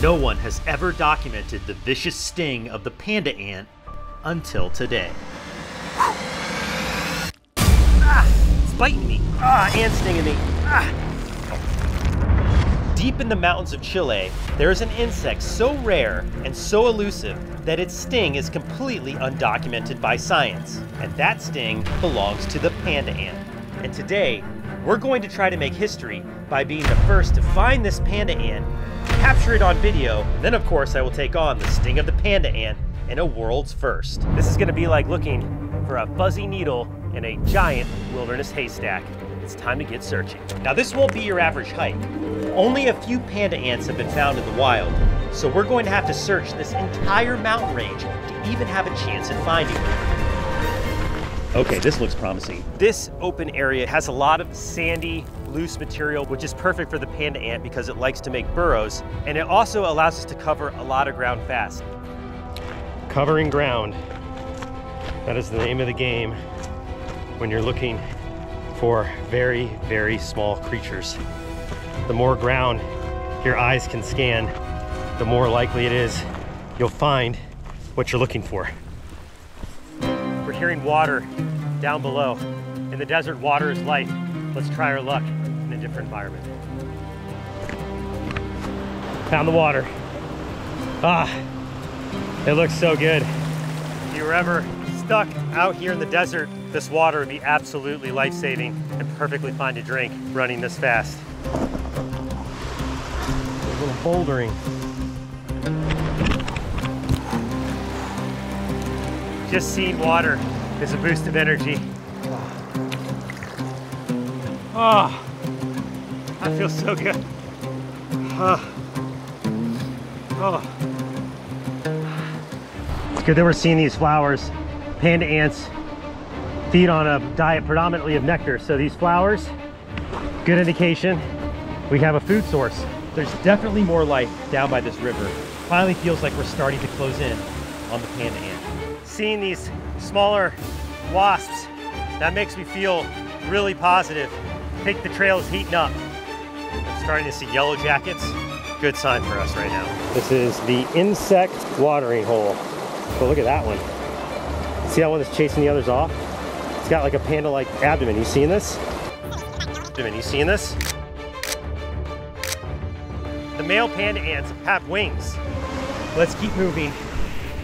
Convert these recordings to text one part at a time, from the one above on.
No one has ever documented the vicious sting of the panda ant until today. ah, it's biting me. Ah, ant stinging me. Ah. Deep in the mountains of Chile, there is an insect so rare and so elusive that its sting is completely undocumented by science. And that sting belongs to the panda ant. And today, we're going to try to make history by being the first to find this panda ant, capture it on video, then of course I will take on the sting of the panda ant in a world's first. This is gonna be like looking for a fuzzy needle in a giant wilderness haystack. It's time to get searching. Now this won't be your average hike. Only a few panda ants have been found in the wild, so we're going to have to search this entire mountain range to even have a chance at finding one. Okay, this looks promising. This open area has a lot of sandy, loose material, which is perfect for the panda ant because it likes to make burrows, and it also allows us to cover a lot of ground fast. Covering ground. That is the name of the game when you're looking for very, very small creatures. The more ground your eyes can scan, the more likely it is you'll find what you're looking for. Hearing water down below. In the desert, water is life. Let's try our luck in a different environment. Found the water. Ah, it looks so good. If you were ever stuck out here in the desert, this water would be absolutely life-saving and perfectly fine to drink running this fast. A little bouldering. Just seeing water is a boost of energy. Oh, I feel so good. Oh. oh. It's good that we're seeing these flowers. Panda ants feed on a diet predominantly of nectar. So these flowers, good indication we have a food source. There's definitely more life down by this river. Finally feels like we're starting to close in on the panda ant. Seeing these smaller wasps, that makes me feel really positive. I think the trail is heating up. I'm starting to see yellow jackets. Good sign for us right now. This is the insect watering hole. But look at that one. See that one that's chasing the others off? It's got like a panda-like abdomen. You seeing this? Abdomen, you seeing this? The male panda ants have wings. Let's keep moving.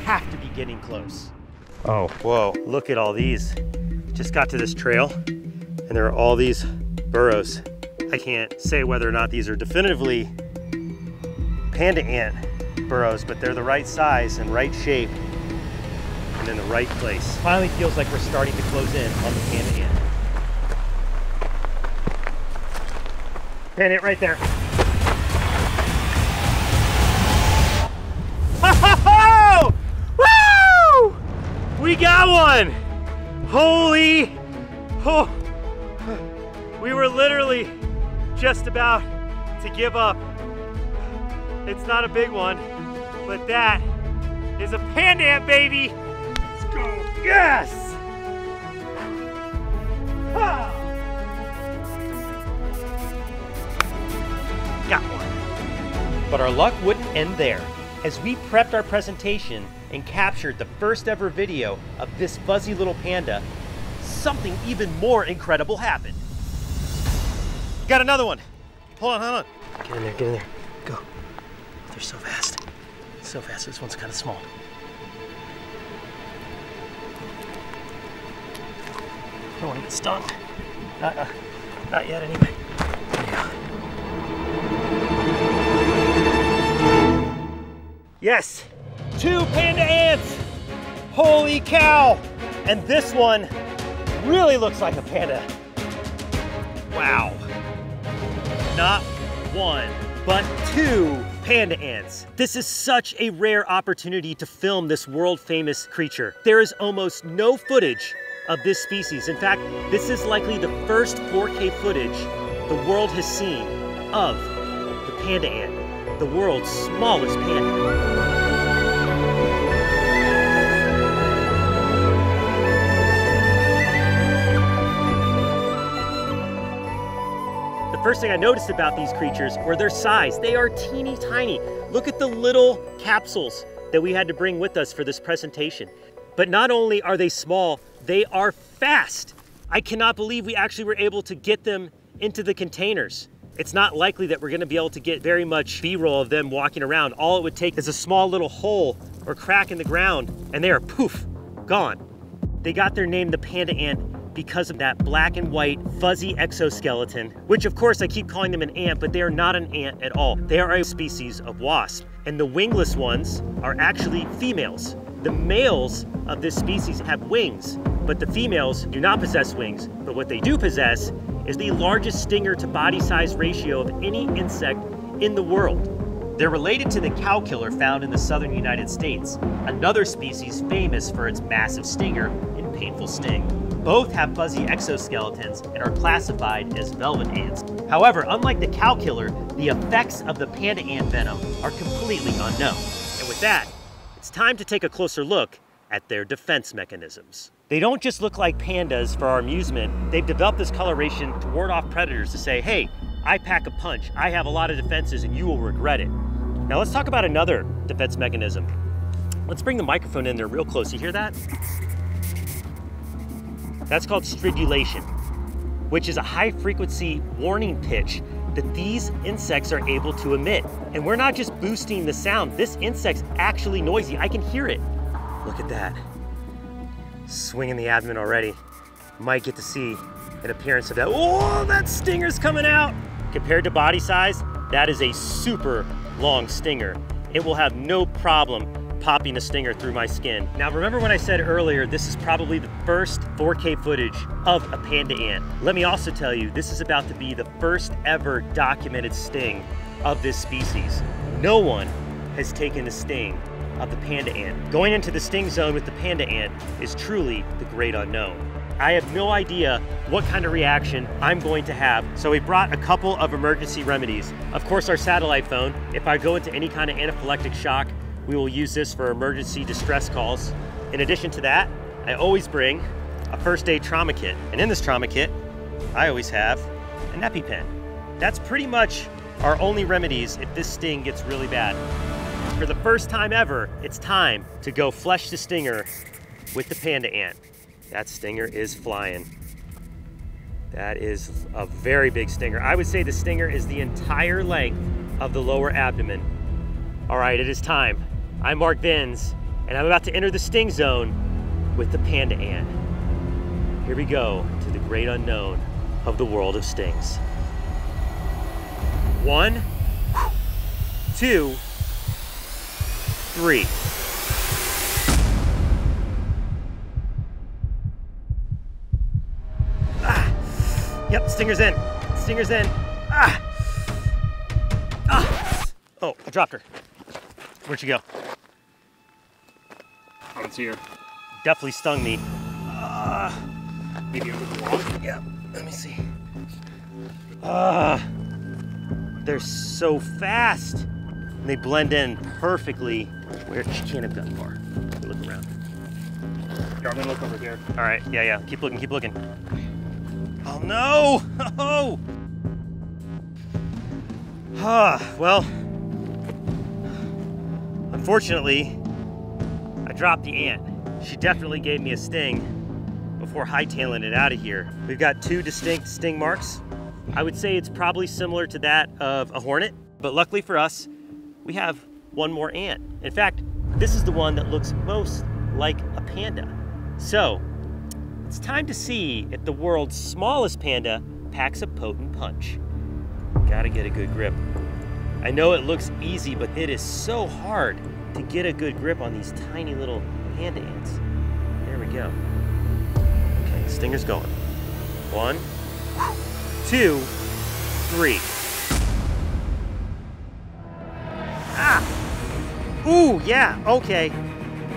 Have to be getting close. Oh, whoa, look at all these. Just got to this trail and there are all these burrows. I can't say whether or not these are definitively panda ant burrows, but they're the right size and right shape and in the right place. Finally feels like we're starting to close in on the panda ant. Panda ant right there. Got one! Holy, oh, we were literally just about to give up. It's not a big one, but that is a panda ant, baby. Let's go, yes! Ah. Got one. But our luck wouldn't end there. As we prepped our presentation, and captured the first ever video of this fuzzy little panda, something even more incredible happened. Got another one. Hold on, hold on. Get in there, get in there. Go. They're so fast. So fast. This one's kind of small. Don't want to get stung. Not, uh, not yet, anyway. Yes, two panda ants. Holy cow. And this one really looks like a panda. Wow. Not one, but two panda ants. This is such a rare opportunity to film this world famous creature. There is almost no footage of this species. In fact, this is likely the first 4K footage the world has seen of the panda ant, the world's smallest panda. First thing I noticed about these creatures were their size. They are teeny tiny. Look at the little capsules that we had to bring with us for this presentation. But not only are they small, they are fast. I cannot believe we actually were able to get them into the containers. It's not likely that we're gonna be able to get very much B-roll of them walking around. All it would take is a small little hole or crack in the ground and they are poof, gone. They got their name, the panda ant, because of that black and white fuzzy exoskeleton, which of course I keep calling them an ant, but they are not an ant at all. They are a species of wasp. And the wingless ones are actually females. The males of this species have wings, but the females do not possess wings. But what they do possess is the largest stinger to body size ratio of any insect in the world. They're related to the cow killer found in the southern United States, another species famous for its massive stinger and painful sting. Both have fuzzy exoskeletons and are classified as velvet ants. However, unlike the cow killer, the effects of the panda ant venom are completely unknown. And with that, it's time to take a closer look at their defense mechanisms. They don't just look like pandas for our amusement. They've developed this coloration to ward off predators to say, hey, I pack a punch, I have a lot of defenses, and you will regret it. Now let's talk about another defense mechanism. Let's bring the microphone in there real close. You hear that? That's called stridulation, which is a high frequency warning pitch that these insects are able to emit. And we're not just boosting the sound, this insect's actually noisy. I can hear it. Look at that. Swinging the abdomen already. Might get to see an appearance of that. Oh, that stinger's coming out. Compared to body size, that is a super long stinger. It will have no problem popping a stinger through my skin. Now remember when I said earlier, this is probably the first 4K footage of a panda ant. Let me also tell you, this is about to be the first ever documented sting of this species. No one has taken the sting of the panda ant. Going into the sting zone with the panda ant is truly the great unknown. I have no idea what kind of reaction I'm going to have. So we brought a couple of emergency remedies. Of course, our satellite phone. If I go into any kind of anaphylactic shock, we will use this for emergency distress calls. In addition to that, I always bring a first aid trauma kit. And in this trauma kit, I always have an EpiPen. That's pretty much our only remedies if this sting gets really bad. For the first time ever, it's time to go flush the stinger with the panda ant. That stinger is flying. That is a very big stinger. I would say the stinger is the entire length of the lower abdomen. All right, it is time. I'm Mark Vins, and I'm about to enter the sting zone with the panda ant. Here we go to the great unknown of the world of stings. One, two, three. Ah. Yep, stinger's in. Stinger's in. Ah. Ah. Oh, I dropped her. Where'd she go? Oh, it's here. Definitely stung me. Uh, Maybe under the wall. yeah, let me see. Ah, they're so fast. And they blend in perfectly where she can't have gotten far. Look around. Here, I'm gonna look over here. All right, yeah, yeah. Keep looking, keep looking. Oh no! Oh! Ah, well, unfortunately, I dropped the ant. She definitely gave me a sting before hightailing it out of here. We've got two distinct sting marks. I would say it's probably similar to that of a hornet, but luckily for us, we have one more ant. In fact, this is the one that looks most like a panda. So, it's time to see if the world's smallest panda packs a potent punch. Gotta get a good grip. I know it looks easy, but it is so hard to get a good grip on these tiny little panda ants. There we go. Okay, stinger's going. One, two, three. Ah! Ooh, yeah, okay.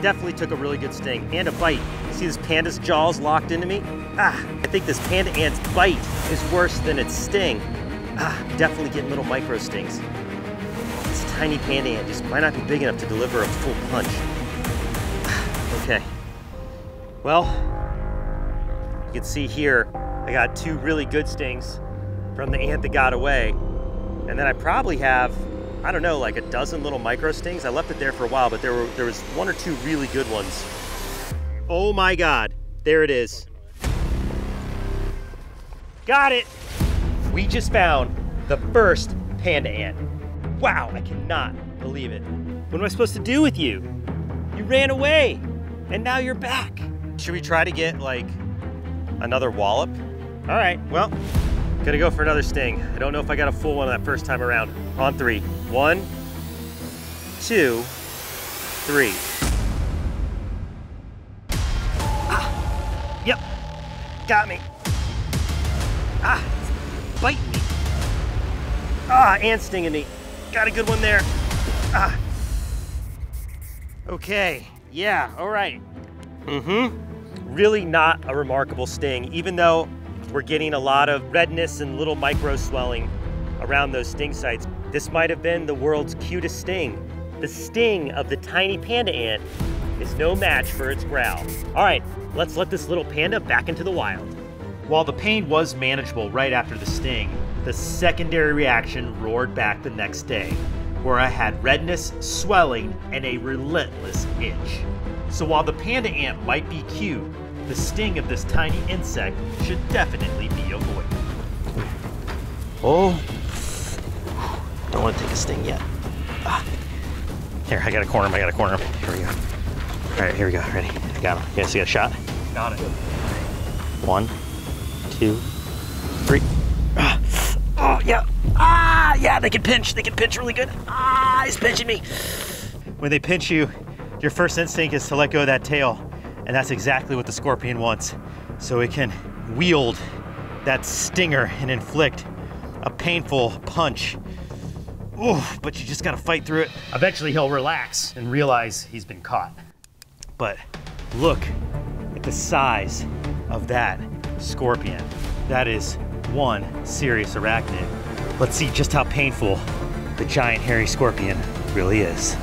Definitely took a really good sting and a bite. See this panda's jaws locked into me? Ah, I think this panda ant's bite is worse than its sting. Ah, definitely getting little micro stings. This tiny panda ant just might not be big enough to deliver a full punch. Okay. Well, you can see here, I got two really good stings. from the ant that got away. And then I probably have, I don't know, like a dozen little micro stings. I left it there for a while, but there were there was one or two really good ones. Oh my God, there it is. Got it. We just found the first panda ant. Wow, I cannot believe it. What am I supposed to do with you? You ran away, and now you're back. Should we try to get like another wallop? All right, well, gonna go for another sting. I don't know if I got a full one that first time around. On three. One, two, three. Ah, yep, got me. Ah, it's biting me. Ah, ant stinging me. Got a good one there. Ah. Okay, yeah, all right. Mm-hmm. Really not a remarkable sting, even though we're getting a lot of redness and little micro swelling around those sting sites. This might have been the world's cutest sting. The sting of the tiny panda ant is no match for its growl. All right, let's let this little panda back into the wild. While the pain was manageable right after the sting, the secondary reaction roared back the next day, where I had redness, swelling, and a relentless itch. So while the panda ant might be cute, the sting of this tiny insect should definitely be avoided. Oh, don't want to take a sting yet. Ah. Here, I got to corner him, I got to corner him. Here we go. All right, here we go, ready? I got him. You guys see a shot? Got it. One, two, three. Ah. Oh, yeah. Ah, yeah, they can pinch. They can pinch really good. Ah, he's pinching me. When they pinch you, your first instinct is to let go of that tail. And that's exactly what the scorpion wants. So it can wield that stinger and inflict a painful punch. Ooh, but you just gotta fight through it. Eventually he'll relax and realize he's been caught. But look at the size of that scorpion. That is one serious arachnid. Let's see just how painful the giant hairy scorpion really is.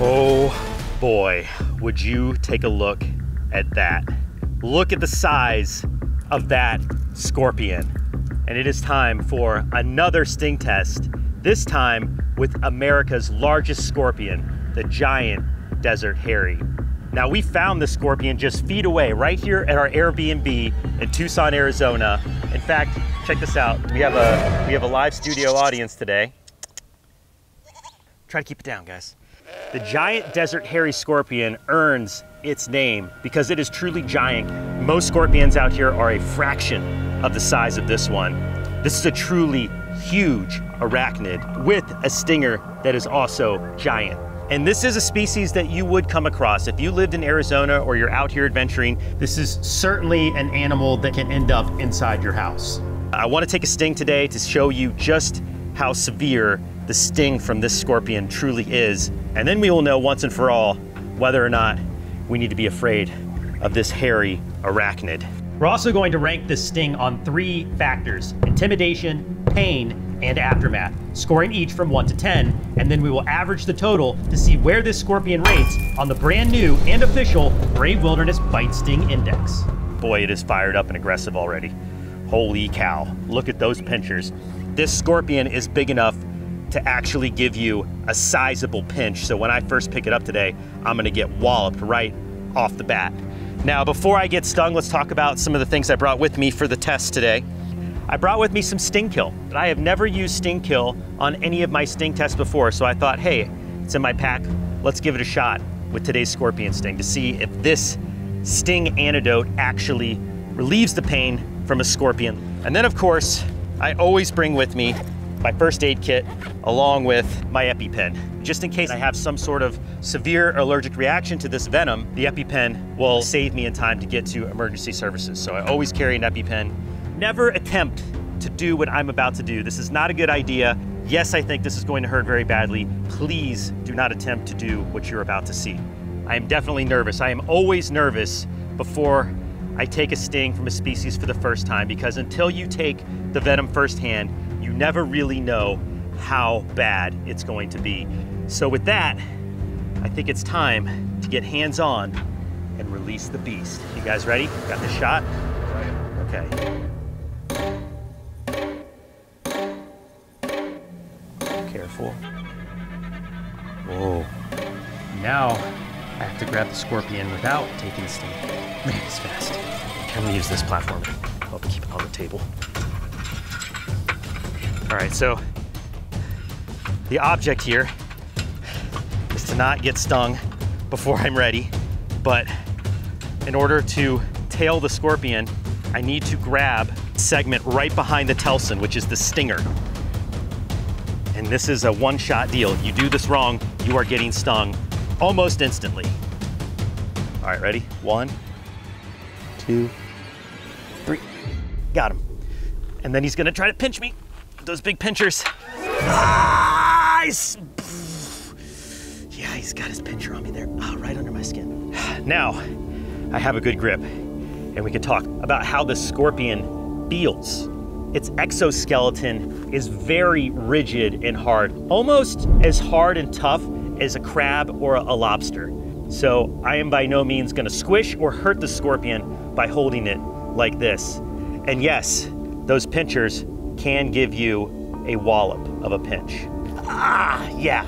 Oh boy, would you take a look at that? Look at the size of that scorpion. And it is time for another sting test, this time with America's largest scorpion, the giant desert hairy. Now we found this scorpion just feet away, right here at our Airbnb in Tucson, Arizona. In fact, check this out. We have a we have a live studio audience today. Try to keep it down, guys. The giant desert hairy scorpion earns its name because it is truly giant. Most scorpions out here are a fraction of the size of this one. This is a truly huge arachnid with a stinger that is also giant. And this is a species that you would come across. If you lived in Arizona or you're out here adventuring, this is certainly an animal that can end up inside your house. I want to take a sting today to show you just how severe the sting from this scorpion truly is. And then we will know once and for all whether or not we need to be afraid of this hairy arachnid. We're also going to rank this sting on three factors intimidation, pain, and aftermath, scoring each from 1 to 10, and then we will average the total to see where this scorpion rates on the brand new and official Brave Wilderness Bite Sting Index. Boy, it is fired up and aggressive already. Holy cow, look at those pinchers. This scorpion is big enough to actually give you a sizable pinch. So when I first pick it up today, I'm gonna get walloped right off the bat. Now, before I get stung, let's talk about some of the things I brought with me for the test today. I brought with me some Sting Kill. I have never used Sting Kill on any of my sting tests before, so I thought, hey, it's in my pack. Let's give it a shot with today's scorpion sting to see if this sting antidote actually relieves the pain from a scorpion. And then, of course, I always bring with me my first aid kit along with my EpiPen. Just in case I have some sort of severe allergic reaction to this venom, the EpiPen will save me in time to get to emergency services. So I always carry an EpiPen Never attempt to do what I'm about to do. This is not a good idea. Yes, I think this is going to hurt very badly. Please do not attempt to do what you're about to see. I am definitely nervous. I am always nervous before I take a sting from a species for the first time because until you take the venom firsthand, you never really know how bad it's going to be. So with that, I think it's time to get hands-on and release the beast. You guys ready? Got the shot? Okay. Careful. Whoa. Now I have to grab the scorpion without taking the sting. Man, it's fast. I'm gonna use this platform to help keep it on the table. All right, so the object here is to not get stung before I'm ready, but in order to tail the scorpion, I need to grab segment right behind the telson, which is the stinger. And this is a one-shot deal. You do this wrong, you are getting stung almost instantly. All right, ready? One, two, three. Got him. And then he's gonna try to pinch me. Those big pinchers. Ah, yeah, he's got his pincher on me there. Oh, right under my skin. Now, I have a good grip, and we can talk about how the scorpion feels. Its exoskeleton is very rigid and hard, almost as hard and tough as a crab or a lobster. So I am by no means gonna squish or hurt the scorpion by holding it like this. And yes, those pinchers can give you a wallop of a pinch. Ah, yeah.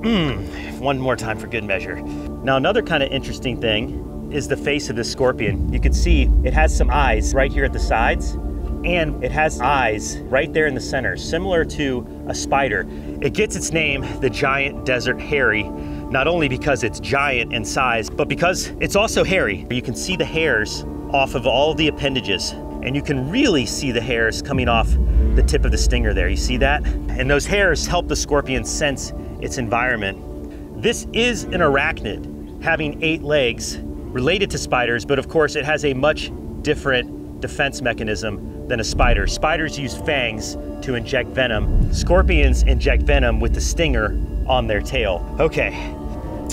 Mmm, one more time for good measure. Now, another kind of interesting thing is the face of this scorpion. You can see it has some eyes right here at the sides, and it has eyes right there in the center, similar to a spider. It gets its name, the giant desert hairy, not only because it's giant in size, but because it's also hairy. You can see the hairs off of all the appendages, and you can really see the hairs coming off the tip of the stinger there. You see that? And those hairs help the scorpion sense its environment. This is an arachnid, having eight legs, related to spiders, but of course it has a much different defense mechanism than a spider. Spiders use fangs to inject venom. Scorpions inject venom with the stinger on their tail. Okay,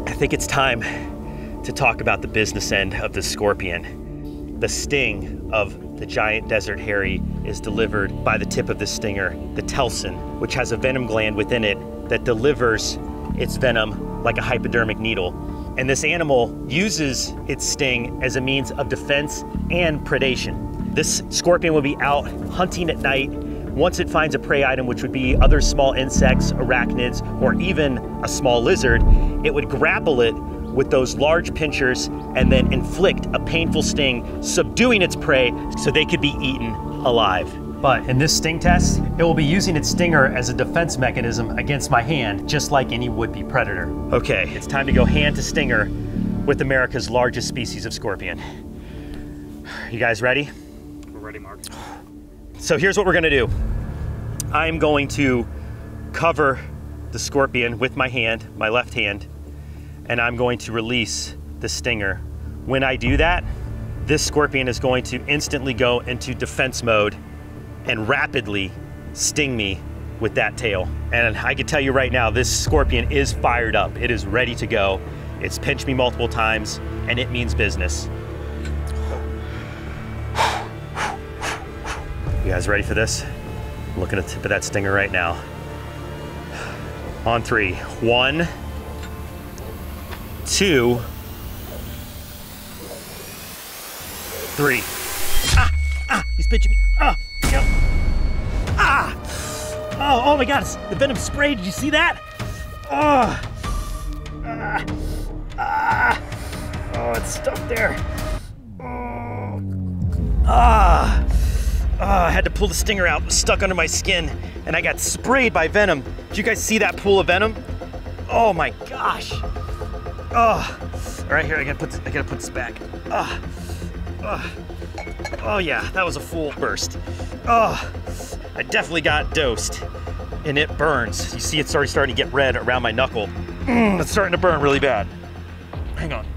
I think it's time to talk about the business end of the scorpion. The sting of the giant desert hairy is delivered by the tip of the stinger, the telson, which has a venom gland within it that delivers its venom like a hypodermic needle. And this animal uses its sting as a means of defense and predation. This scorpion will be out hunting at night. Once it finds a prey item, which would be other small insects, arachnids, or even a small lizard, it would grapple it with those large pinchers and then inflict a painful sting, subduing its prey so they could be eaten alive. But in this sting test, it will be using its stinger as a defense mechanism against my hand, just like any would-be predator. Okay, it's time to go hand to stinger with America's largest species of scorpion. You guys ready? Mark. So here's what we're gonna do. I'm going to cover the scorpion with my hand, my left hand, and I'm going to release the stinger. When I do that, this scorpion is going to instantly go into defense mode and rapidly sting me with that tail. And I can tell you right now, this scorpion is fired up. It is ready to go. It's pinched me multiple times and it means business. You guys ready for this? I'm looking at the tip of that stinger right now. On three. One, two, three. Ah, ah, he's pinching me. Ah, no. Ah! Oh, oh my god, the venom spray. Did you see that? Oh, ah, ah. Oh, it's stuck there. Oh, ah. Oh, I had to pull the stinger out, stuck under my skin, and I got sprayed by venom. Did you guys see that pool of venom? Oh my gosh. Oh, all right, here I gotta put I gotta put this back. Ah, oh, oh yeah, that was a full burst. Oh, I definitely got dosed, and it burns. You see, it's already starting to get red around my knuckle. Mm, it's starting to burn really bad. Hang on.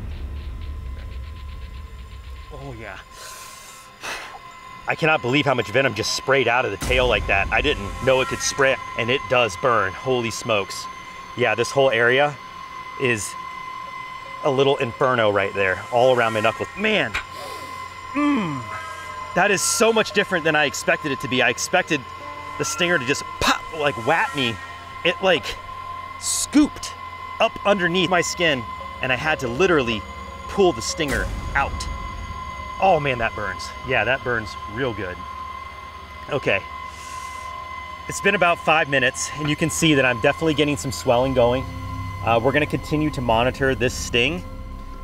Oh yeah. I cannot believe how much venom just sprayed out of the tail like that. I didn't know it could spray, and it does burn. Holy smokes. Yeah, this whole area is a little inferno right there, all around my knuckles. Man, mmm, that is so much different than I expected it to be. I expected the stinger to just pop, like whap me. It like scooped up underneath my skin, and I had to literally pull the stinger out. Oh man, that burns. Yeah, that burns real good. Okay. It's been about five minutes, and you can see that I'm definitely getting some swelling going. Uh, we're gonna continue to monitor this sting,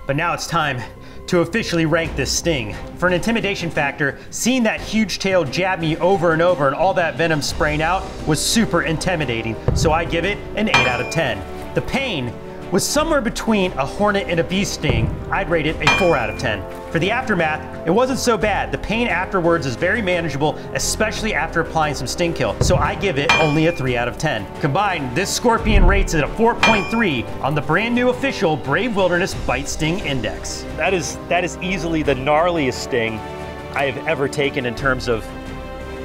but now it's time to officially rank this sting. For an intimidation factor, seeing that huge tail jab me over and over and all that venom spraying out was super intimidating, so I give it an 8 out of 10. The pain was somewhere between a hornet and a bee sting. I'd rate it a 4 out of 10. For the aftermath, it wasn't so bad. The pain afterwards is very manageable, especially after applying some sting kill, so I give it only a 3 out of 10. Combined, this scorpion rates it a 4.3 on the brand new official Brave Wilderness Bite Sting Index. That is, that is easily the gnarliest sting I have ever taken in terms of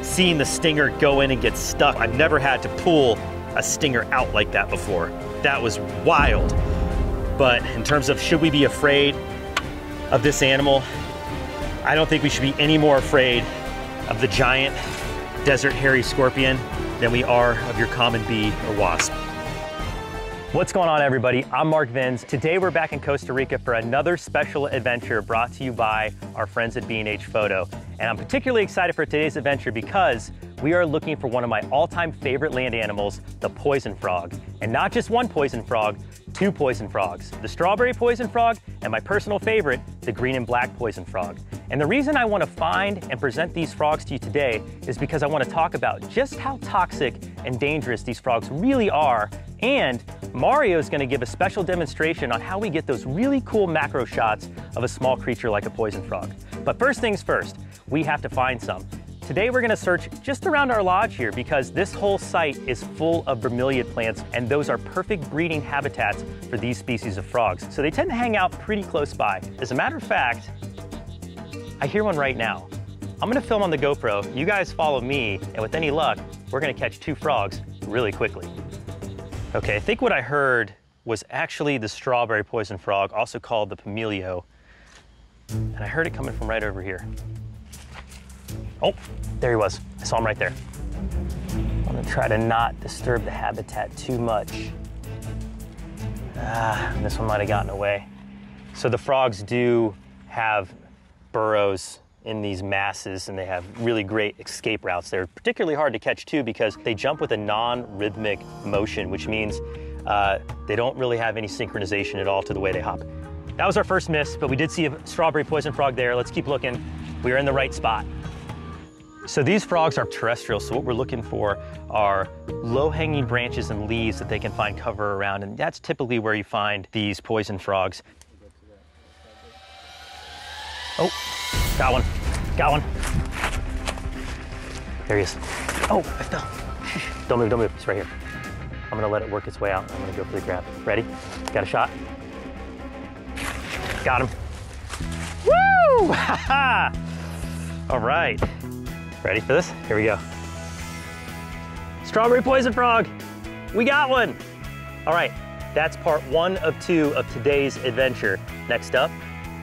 seeing the stinger go in and get stuck. I've never had to pull a stinger out like that before. That was wild. But in terms of should we be afraid of this animal, I don't think we should be any more afraid of the giant desert hairy scorpion than we are of your common bee or wasp. What's going on everybody? I'm Mark Vins. Today we're back in Costa Rica for another special adventure brought to you by our friends at B&H Photo. And I'm particularly excited for today's adventure because we are looking for one of my all-time favorite land animals, the poison frog. And not just one poison frog, two poison frogs, the strawberry poison frog and my personal favorite, the green and black poison frog. And the reason I want to find and present these frogs to you today is because I want to talk about just how toxic and dangerous these frogs really are. And Mario is going to give a special demonstration on how we get those really cool macro shots of a small creature like a poison frog. But first things first, we have to find some. Today we're gonna search just around our lodge here because this whole site is full of bromeliad plants and those are perfect breeding habitats for these species of frogs. So they tend to hang out pretty close by. As a matter of fact, I hear one right now. I'm gonna film on the GoPro, you guys follow me, and with any luck, we're gonna catch two frogs really quickly. Okay, I think what I heard was actually the strawberry poison frog, also called the Pumilio. And I heard it coming from right over here. Oh, there he was. I saw him right there. I'm gonna try to not disturb the habitat too much. Ah, this one might have gotten away. So the frogs do have burrows in these masses and they have really great escape routes. They're particularly hard to catch too because they jump with a non-rhythmic motion, which means uh, they don't really have any synchronization at all to the way they hop. That was our first miss, but we did see a strawberry poison frog there. Let's keep looking. We are in the right spot. So these frogs are terrestrial, so what we're looking for are low-hanging branches and leaves that they can find cover around, and that's typically where you find these poison frogs. Oh, got one, got one. There he is. Oh, I fell. Don't move, don't move, it's right here. I'm gonna let it work its way out. I'm gonna go for the grab. Ready? Got a shot? Got him. Woo! All right. Ready for this? Here we go. Strawberry poison frog. We got one. All right, that's part one of two of today's adventure. Next up,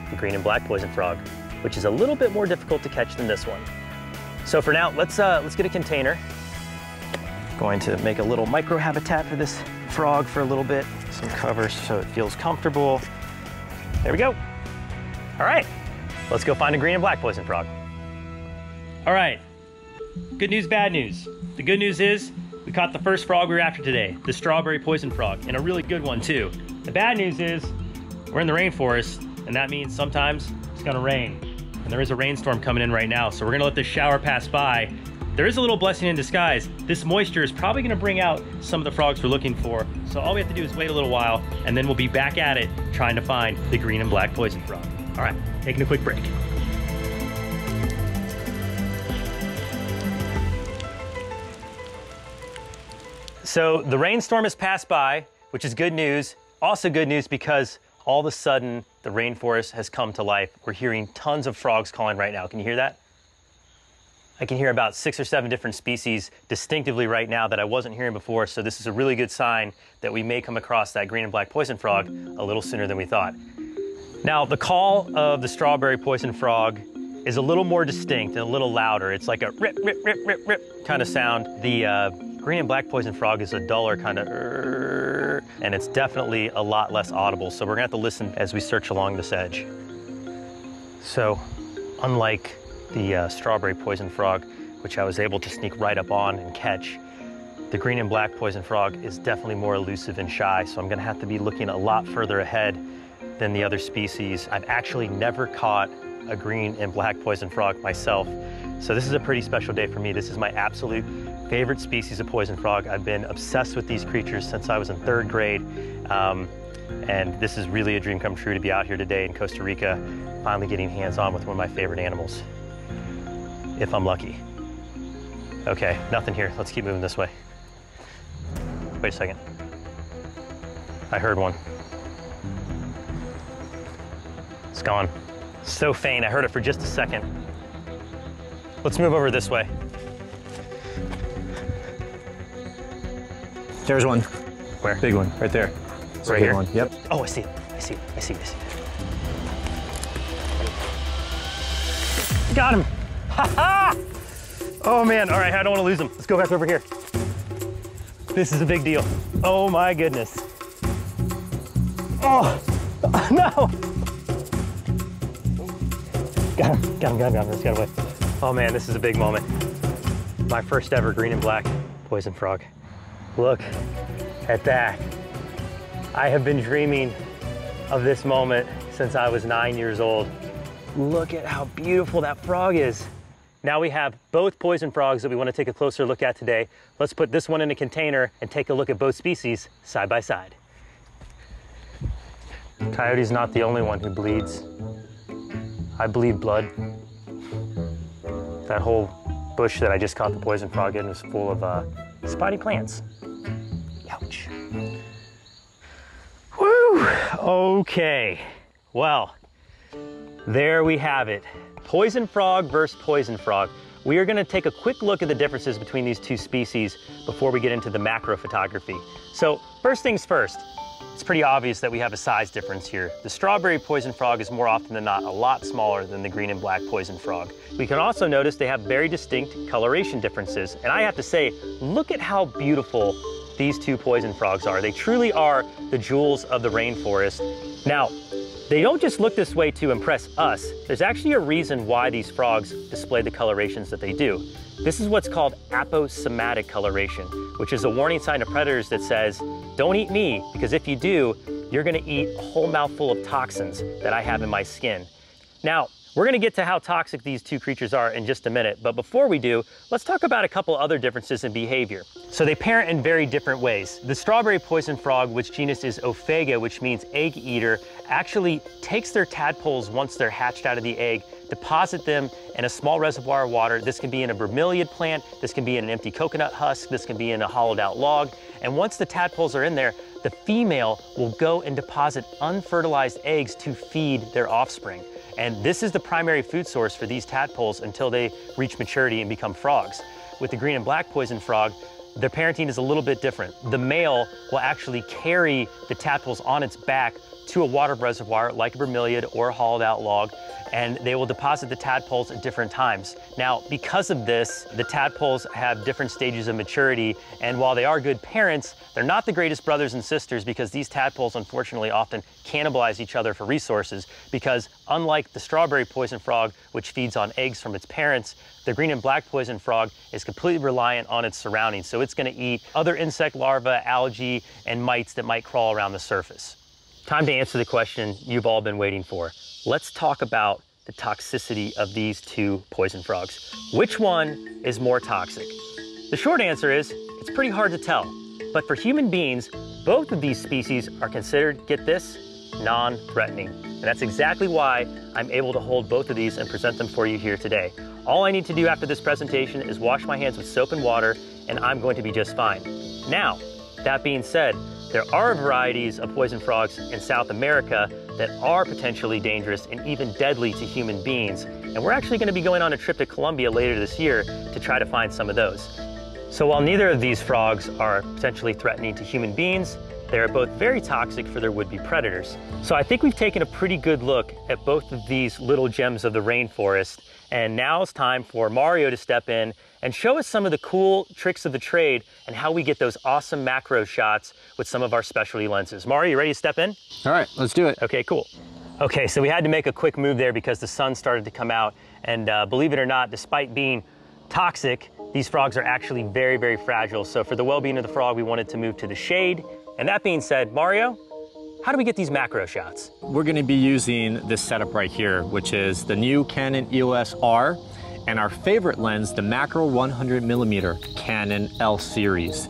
the green and black poison frog, which is a little bit more difficult to catch than this one. So for now, let's, uh, let's get a container. Going to make a little micro habitat for this frog for a little bit. Some cover so it feels comfortable. There we go. All right, let's go find a green and black poison frog. All right, Good news, bad news. The good news is we caught the first frog we were after today, the strawberry poison frog, and a really good one too. The bad news is we're in the rainforest, and that means sometimes it's gonna rain. And there is a rainstorm coming in right now, so we're gonna let this shower pass by. There is a little blessing in disguise. This moisture is probably gonna bring out some of the frogs we're looking for. So all we have to do is wait a little while, and then we'll be back at it trying to find the green and black poison frog. All right, taking a quick break. So the rainstorm has passed by, which is good news. Also good news because all of a sudden the rainforest has come to life. We're hearing tons of frogs calling right now. Can you hear that? I can hear about six or seven different species distinctively right now that I wasn't hearing before, so this is a really good sign that we may come across that green and black poison frog a little sooner than we thought. Now, the call of the strawberry poison frog is a little more distinct and a little louder. It's like a rip, rip, rip, rip, rip kind of sound. The uh, green and black poison frog is a duller kind of, and it's definitely a lot less audible. So we're gonna have to listen as we search along this edge. So unlike the uh, strawberry poison frog, which I was able to sneak right up on and catch, the green and black poison frog is definitely more elusive and shy, so I'm gonna have to be looking a lot further ahead than the other species. I've actually never caught a green and black poison frog myself, so this is a pretty special day for me. This is my absolute favorite species of poison frog. I've been obsessed with these creatures since I was in third grade. Um, and this is really a dream come true to be out here today in Costa Rica, finally getting hands-on with one of my favorite animals, if I'm lucky. Okay, nothing here. Let's keep moving this way. Wait a second. I heard one. It's gone. So faint, I heard it for just a second. Let's move over this way. There's one. Where? Big one, right there. It's Right here? One. Yep. Oh, I see it. I see it. I see it. I see it. Got him. Ha ha! Oh man, all right, I don't want to lose him. Let's go back over here. This is a big deal. Oh my goodness. Oh, no. Got him, got him, got him, got him. Let's get away. Oh man, this is a big moment. My first ever green and black poison frog. Look at that. I have been dreaming of this moment since I was nine years old. Look at how beautiful that frog is. Now we have both poison frogs that we want to take a closer look at today. Let's put this one in a container and take a look at both species side by side. Coyote's not the only one who bleeds. I bleed blood. That whole bush that I just caught the poison frog in was full of uh, spotty plants. Ouch. Woo! Okay. Well, there we have it. Poison frog versus poison frog. We are gonna take a quick look at the differences between these two species before we get into the macro photography. So first things first, it's pretty obvious that we have a size difference here. The strawberry poison frog is more often than not a lot smaller than the green and black poison frog. We can also notice they have very distinct coloration differences. And I have to say, look at how beautiful these two poison frogs are. They truly are the jewels of the rainforest. Now, they don't just look this way to impress us. There's actually a reason why these frogs display the colorations that they do. This is what's called aposematic coloration, which is a warning sign to predators that says, don't eat me, because if you do, you're gonna eat a whole mouthful of toxins that I have in my skin. Now, we're gonna get to how toxic these two creatures are in just a minute, but before we do, let's talk about a couple other differences in behavior. So they parent in very different ways. The strawberry poison frog, which genus is Oophaga, which means egg eater, actually takes their tadpoles once they're hatched out of the egg, deposit them in a small reservoir of water. This can be in a bromeliad plant, this can be in an empty coconut husk, this can be in a hollowed out log. And once the tadpoles are in there, the female will go and deposit unfertilized eggs to feed their offspring. And this is the primary food source for these tadpoles until they reach maturity and become frogs. With the green and black poison frog, their parenting is a little bit different. The male will actually carry the tadpoles on its back to a water reservoir like a bromeliad or a hollowed out log and they will deposit the tadpoles at different times. Now, because of this, the tadpoles have different stages of maturity, and while they are good parents, they're not the greatest brothers and sisters because these tadpoles unfortunately often cannibalize each other for resources because unlike the strawberry poison frog, which feeds on eggs from its parents, the green and black poison frog is completely reliant on its surroundings. So it's gonna eat other insect larvae, algae, and mites that might crawl around the surface. Time to answer the question you've all been waiting for. Let's talk about the toxicity of these two poison frogs. Which one is more toxic? The short answer is it's pretty hard to tell. But for human beings, both of these species are considered, get this, non-threatening. And that's exactly why I'm able to hold both of these and present them for you here today. All I need to do after this presentation is wash my hands with soap and water, and I'm going to be just fine. Now, that being said, there are varieties of poison frogs in South America that are potentially dangerous and even deadly to human beings. And we're actually gonna be going on a trip to Colombia later this year to try to find some of those. So while neither of these frogs are potentially threatening to human beings, they are both very toxic for their would-be predators. So I think we've taken a pretty good look at both of these little gems of the rainforest. And now it's time for Mario to step in and show us some of the cool tricks of the trade and how we get those awesome macro shots with some of our specialty lenses. Mario, you ready to step in? All right, let's do it. Okay, cool. Okay, so we had to make a quick move there because the sun started to come out. And uh, believe it or not, despite being toxic, these frogs are actually very, very fragile. So for the well-being of the frog, we wanted to move to the shade. And that being said, Mario, how do we get these macro shots? We're gonna be using this setup right here, which is the new Canon EOS R and our favorite lens, the macro 100 millimeter Canon L series.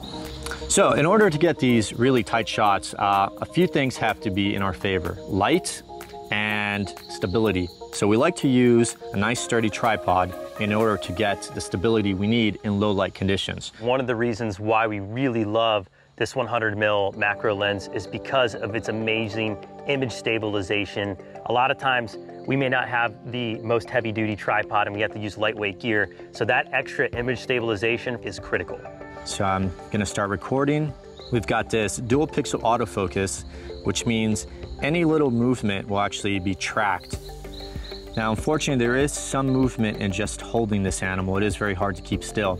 So in order to get these really tight shots, uh, a few things have to be in our favor. Light and stability. So we like to use a nice sturdy tripod in order to get the stability we need in low light conditions. One of the reasons why we really love this 100 mil macro lens is because of its amazing image stabilization. A lot of times we may not have the most heavy duty tripod and we have to use lightweight gear. So that extra image stabilization is critical. So I'm gonna start recording. We've got this dual pixel autofocus, which means any little movement will actually be tracked. Now, unfortunately, there is some movement in just holding this animal. It is very hard to keep still.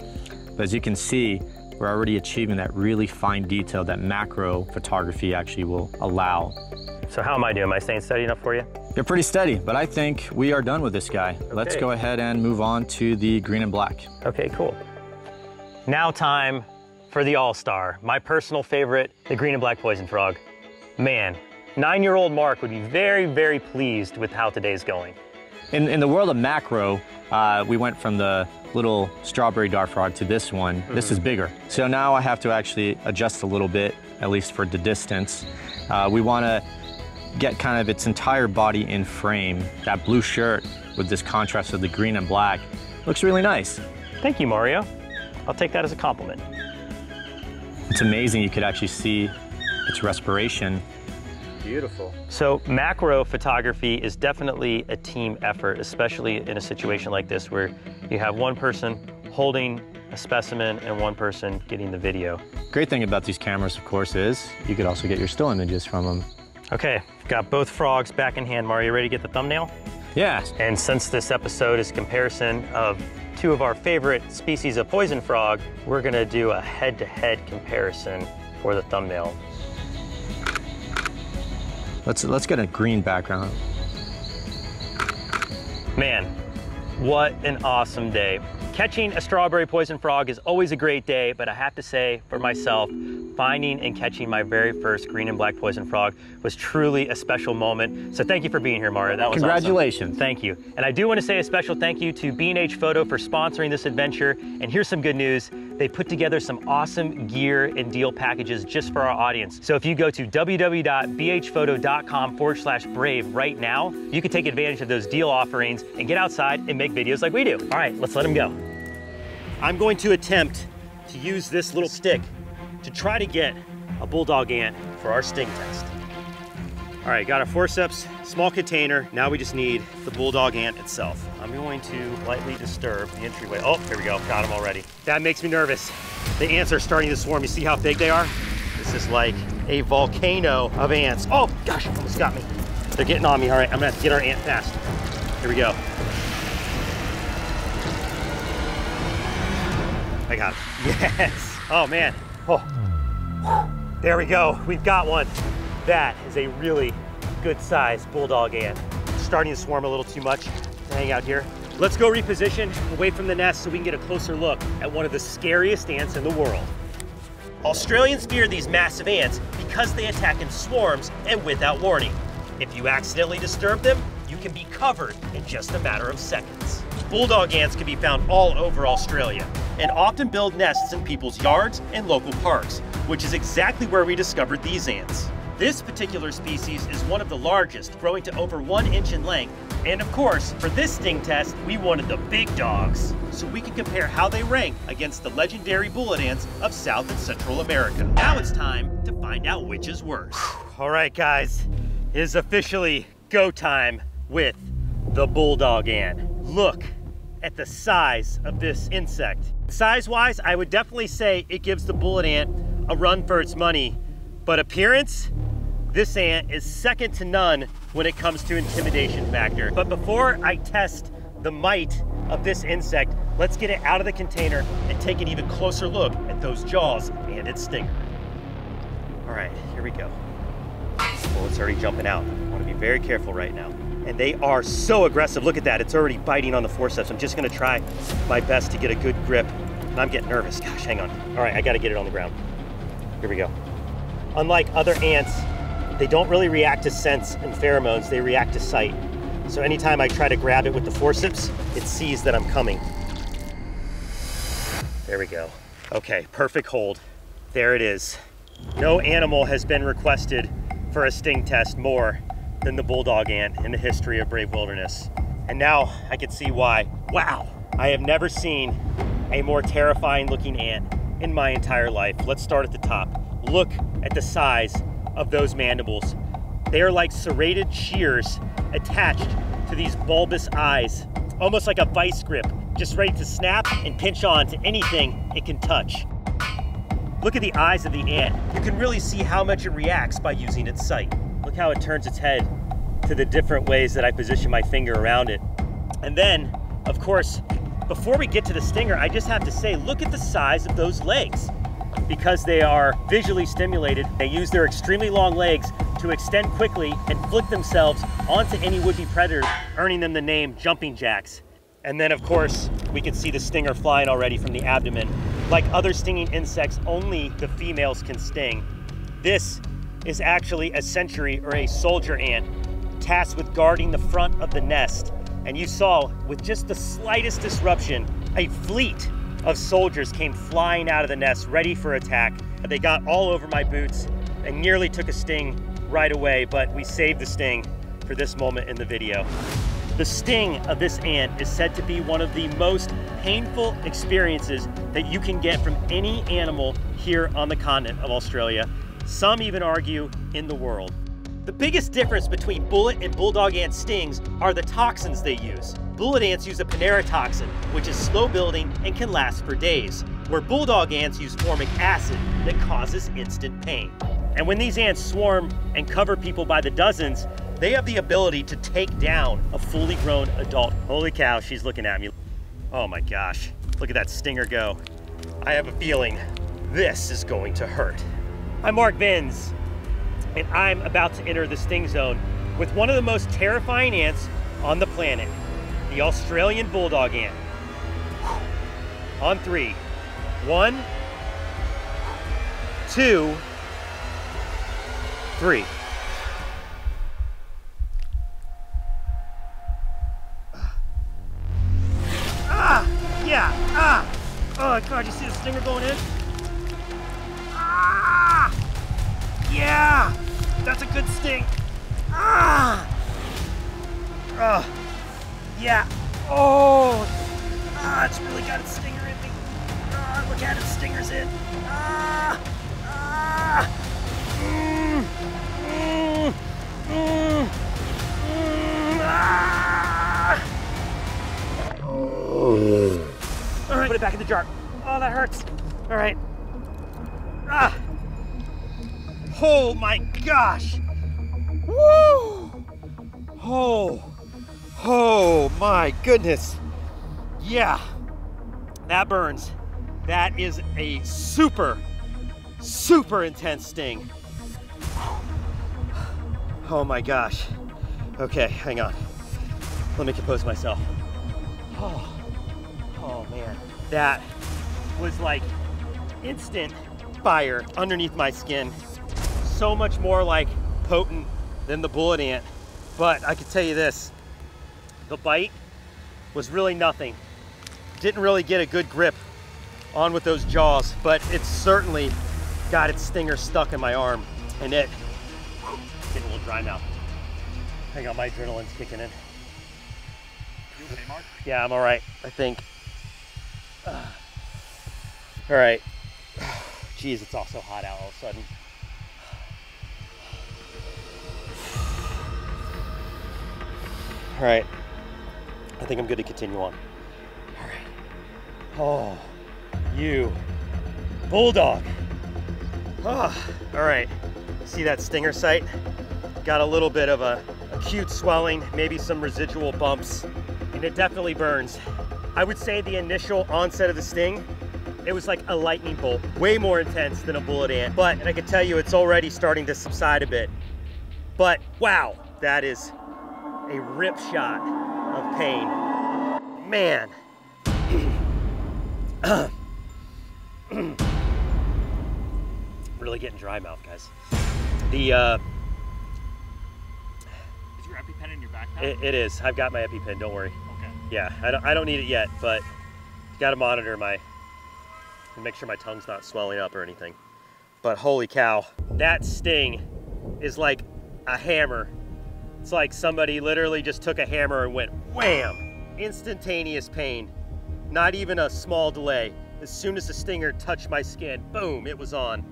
But as you can see, we're already achieving that really fine detail that macro photography actually will allow. So how am I doing? Am I staying steady enough for you? You're pretty steady, but I think we are done with this guy. Okay. Let's go ahead and move on to the green and black. Okay, cool. Now time for the all-star, my personal favorite, the green and black poison frog. Man, nine-year-old Mark would be very, very pleased with how today's going. In, in the world of macro, uh, we went from the little strawberry dart frog to this one. Mm -hmm. This is bigger. So now I have to actually adjust a little bit, at least for the distance. Uh, we want to get kind of its entire body in frame. That blue shirt with this contrast of the green and black looks really nice. Thank you, Mario. I'll take that as a compliment. It's amazing you could actually see its respiration. Beautiful. So macro photography is definitely a team effort, especially in a situation like this where you have one person holding a specimen and one person getting the video. Great thing about these cameras, of course, is you could also get your still images from them. Okay, got both frogs back in hand. Mario, ready to get the thumbnail? Yeah. And since this episode is a comparison of two of our favorite species of poison frog, we're gonna do a head-to-head -head comparison for the thumbnail. Let's, let's get a green background. Man, what an awesome day. Catching a strawberry poison frog is always a great day, but I have to say for myself, finding and catching my very first green and black poison frog was truly a special moment. So thank you for being here, Mario. That was Congratulations. Awesome. Thank you. And I do want to say a special thank you to B&H Photo for sponsoring this adventure. And here's some good news. They put together some awesome gear and deal packages just for our audience. So if you go to www.bhphoto.com forward slash brave right now, you can take advantage of those deal offerings and get outside and make videos like we do. All right, let's let them go. I'm going to attempt to use this little stick to try to get a bulldog ant for our sting test. All right, got our forceps, small container. Now we just need the bulldog ant itself. I'm going to lightly disturb the entryway. Oh, here we go, got him already. That makes me nervous. The ants are starting to swarm. You see how big they are? This is like a volcano of ants. Oh gosh, almost got me. They're getting on me. All right, I'm gonna have to get our ant fast. Here we go. Yes. Oh man. Oh, there we go. We've got one. That is a really good sized bulldog ant. Starting to swarm a little too much. To hang out here. Let's go reposition away from the nest so we can get a closer look at one of the scariest ants in the world. Australians fear these massive ants because they attack in swarms and without warning. If you accidentally disturb them, you can be covered in just a matter of seconds. Bulldog ants can be found all over Australia, and often build nests in people's yards and local parks, which is exactly where we discovered these ants. This particular species is one of the largest, growing to over one inch in length. And of course, for this sting test, we wanted the big dogs, so we can compare how they rank against the legendary bullet ants of South and Central America. Now it's time to find out which is worse. All right, guys, it is officially go time with the bulldog ant. Look at the size of this insect. Size-wise, I would definitely say it gives the bullet ant a run for its money, but appearance, this ant is second to none when it comes to intimidation factor. But before I test the might of this insect, let's get it out of the container and take an even closer look at those jaws and its stinger. All right, here we go. Well, it's already jumping out. I wanna be very careful right now and they are so aggressive. Look at that, it's already biting on the forceps. I'm just gonna try my best to get a good grip And I'm getting nervous. Gosh, hang on. All right, I gotta get it on the ground. Here we go. Unlike other ants, they don't really react to scents and pheromones, they react to sight. So anytime I try to grab it with the forceps, it sees that I'm coming. There we go. Okay, perfect hold. There it is. No animal has been requested for a sting test more than the bulldog ant in the history of Brave Wilderness. And now I can see why. Wow, I have never seen a more terrifying looking ant in my entire life. Let's start at the top. Look at the size of those mandibles. They are like serrated shears attached to these bulbous eyes, almost like a vice grip, just ready to snap and pinch on to anything it can touch. Look at the eyes of the ant. You can really see how much it reacts by using its sight. Look how it turns its head to the different ways that I position my finger around it. And then, of course, before we get to the stinger, I just have to say, look at the size of those legs. Because they are visually stimulated, they use their extremely long legs to extend quickly and flick themselves onto any would-be predator, earning them the name jumping jacks. And then of course, we can see the stinger flying already from the abdomen. Like other stinging insects, only the females can sting. This is actually a sentry or a soldier ant tasked with guarding the front of the nest. And you saw, with just the slightest disruption, a fleet of soldiers came flying out of the nest ready for attack. They got all over my boots and nearly took a sting right away, but we saved the sting for this moment in the video. The sting of this ant is said to be one of the most painful experiences that you can get from any animal here on the continent of Australia. Some even argue in the world. The biggest difference between bullet and bulldog ant stings are the toxins they use. Bullet ants use a poneratoxin, which is slow building and can last for days, where bulldog ants use formic acid that causes instant pain. And when these ants swarm and cover people by the dozens, they have the ability to take down a fully grown adult. Holy cow, she's looking at me. Oh my gosh, look at that stinger go. I have a feeling this is going to hurt. I'm Mark Vins, and I'm about to enter the sting zone with one of the most terrifying ants on the planet, the Australian bulldog ant. On three. One, two, three. Ah! Yeah! Ah! Oh god, you see the stinger going in? Ah! Yeah! That's a good sting. Ah! Oh! Yeah! Oh! Ah, it's really got its stinger in me. Ah, look at it, stinger's in. Ah! Ah! Mm, mm, mm, mm, ah! All right, put it back in the jar. Oh, that hurts. All right. Ah! Oh my gosh! Woo! Oh, oh my goodness. Yeah, that burns. That is a super, super intense sting. Oh my gosh. Okay, hang on. Let me compose myself. Oh, oh man. That was like instant fire underneath my skin. So much more like potent than the bullet ant. But I can tell you this, the bite was really nothing. Didn't really get a good grip on with those jaws, but it certainly got its stinger stuck in my arm and it getting a little dry now. Hang on, my adrenaline's kicking in. You okay, Mark? Yeah, I'm all right, I think. Uh, all right. Geez, it's also hot out all of a sudden. All right. I think I'm good to continue on. All right. Oh, you bulldog. Ah, all right. See that stinger site? Got a little bit of a acute swelling, maybe some residual bumps, and it definitely burns. I would say the initial onset of the sting, it was like a lightning bolt, way more intense than a bullet ant. But and I can tell you it's already starting to subside a bit. But wow, that is a rip shot of pain. Man. really getting dry mouth, guys. The uh, Is your EpiPen in your backpack? it, it is. I've got my EpiPen. Don't worry. okay. Yeah, I don't, I don't need it yet, but got to monitor my and make sure my tongue's not swelling up or anything. But holy cow, that sting is like a hammer. It's like somebody literally just took a hammer and went wham! Instantaneous pain. Not even a small delay. As soon as the stinger touched my skin, boom, it was on.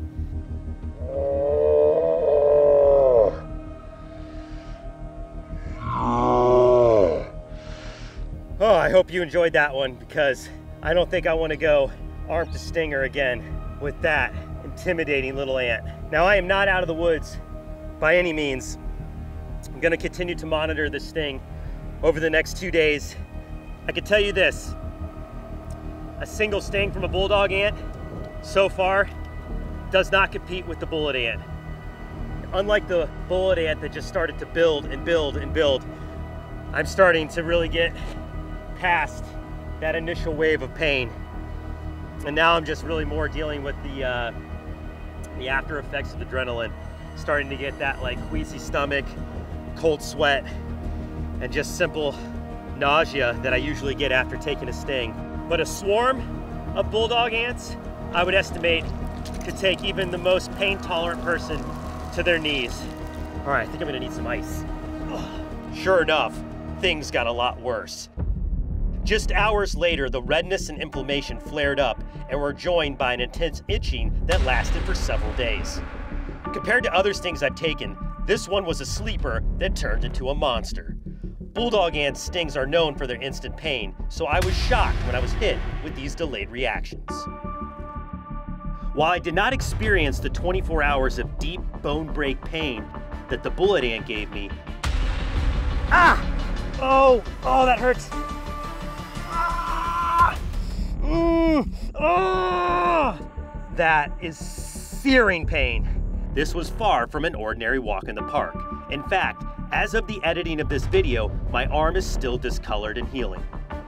Oh, I hope you enjoyed that one because I don't think I want to go armed to stinger again with that intimidating little ant. Now, I am not out of the woods by any means. I'm going to continue to monitor this sting over the next two days. I can tell you this a single sting from a bulldog ant so far does not compete with the bullet ant. Unlike the bullet ant that just started to build and build and build, I'm starting to really get past that initial wave of pain. And now I'm just really more dealing with the uh, the after effects of adrenaline. Starting to get that like queasy stomach, cold sweat, and just simple nausea that I usually get after taking a sting. But a swarm of bulldog ants, I would estimate, could take even the most pain tolerant person to their knees. All right, I think I'm gonna need some ice. Ugh. Sure enough, things got a lot worse. Just hours later, the redness and inflammation flared up and were joined by an intense itching that lasted for several days. Compared to other stings I've taken, this one was a sleeper that turned into a monster. Bulldog ant stings are known for their instant pain, so I was shocked when I was hit with these delayed reactions. While I did not experience the 24 hours of deep bone break pain that the bullet ant gave me, ah! Oh, oh, that hurts. Mm, ah! That is searing pain. This was far from an ordinary walk in the park. In fact, as of the editing of this video, my arm is still discolored and healing.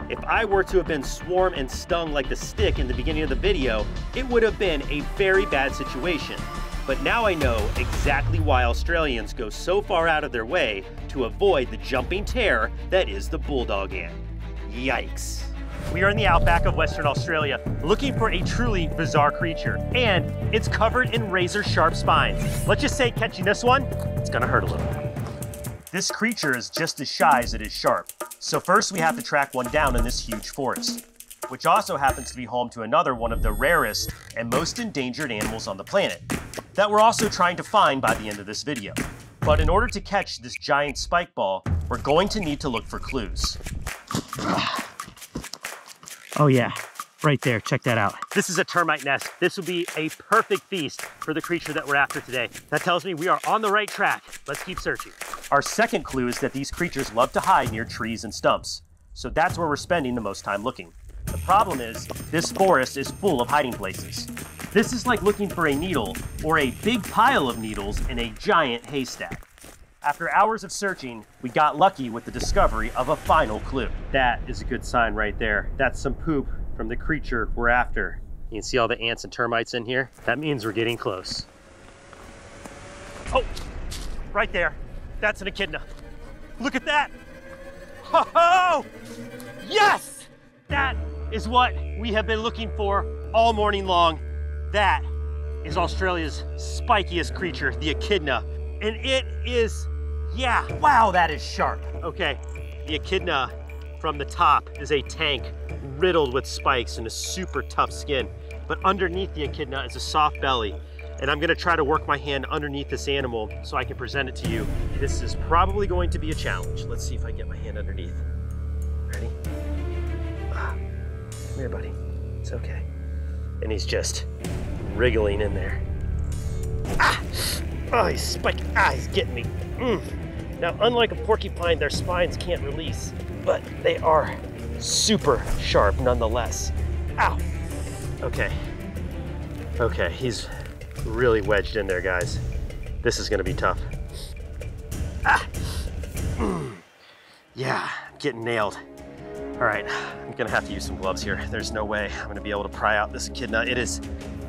If I were to have been swarmed and stung like the stick in the beginning of the video, it would have been a very bad situation. But now I know exactly why Australians go so far out of their way to avoid the jumping terror that is the bulldog ant. Yikes. We are in the outback of Western Australia looking for a truly bizarre creature, and it's covered in razor sharp spines. Let's just say catching this one, it's gonna hurt a little. This creature is just as shy as it is sharp, so first we have to track one down in this huge forest, which also happens to be home to another one of the rarest and most endangered animals on the planet, that we're also trying to find by the end of this video. But in order to catch this giant spike ball, we're going to need to look for clues. Oh yeah, right there, check that out. This is a termite nest. This will be a perfect feast for the creature that we're after today. That tells me we are on the right track. Let's keep searching. Our second clue is that these creatures love to hide near trees and stumps. So that's where we're spending the most time looking. The problem is, this forest is full of hiding places. This is like looking for a needle or a big pile of needles in a giant haystack. After hours of searching, we got lucky with the discovery of a final clue. That is a good sign right there. That's some poop from the creature we're after. You can see all the ants and termites in here. That means we're getting close. Oh, right there. That's an echidna. Look at that. Ho ho! Yes! That is what we have been looking for all morning long. That is Australia's spikiest creature, the echidna. And it is, yeah, wow, that is sharp. Okay, the echidna from the top is a tank riddled with spikes and a super tough skin. But underneath the echidna is a soft belly. And I'm gonna try to work my hand underneath this animal so I can present it to you. This is probably going to be a challenge. Let's see if I get my hand underneath. Ready? Ah, come here, buddy. It's okay. And he's just wriggling in there. Ah! Oh, he's spiking. Ah, he's getting me. Mm. Now, unlike a porcupine, their spines can't release, but they are super sharp nonetheless. Ow! Okay. Okay, he's really wedged in there, guys. This is gonna be tough. Ah! Mm. Yeah, getting nailed. All right, I'm gonna have to use some gloves here. There's no way I'm gonna be able to pry out this echidna. It is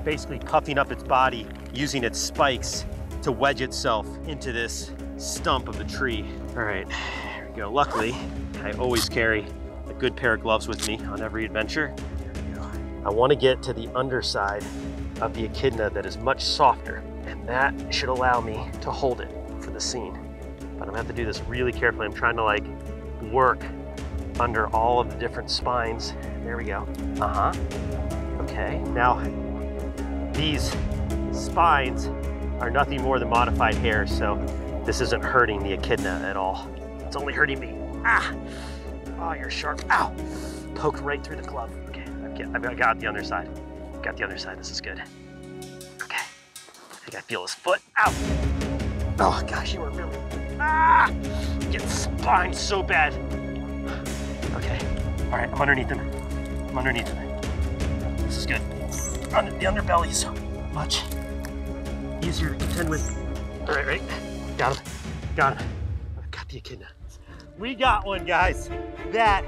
basically puffing up its body, using its spikes to wedge itself into this stump of the tree. All right, here we go. Luckily, I always carry a good pair of gloves with me on every adventure. I wanna get to the underside of the echidna that is much softer, and that should allow me to hold it for the scene. But I'm gonna have to do this really carefully. I'm trying to like work under all of the different spines. There we go. Uh-huh. Okay, now these spines are nothing more than modified hairs, so this isn't hurting the echidna at all. It's only hurting me. Ah! Oh, you're sharp. Ow! Poked right through the glove. Okay, I've got, I've got the underside. Got the underside, this is good. Okay, I think I feel his foot. Ow! Oh gosh, you were really, ah! Get spined so bad. Okay, all right, I'm underneath him. I'm underneath him. This is good. Under, the underbelly is so much easier to contend with. All right, right. Got him. Got him. I've got the echidna. We got one, guys. That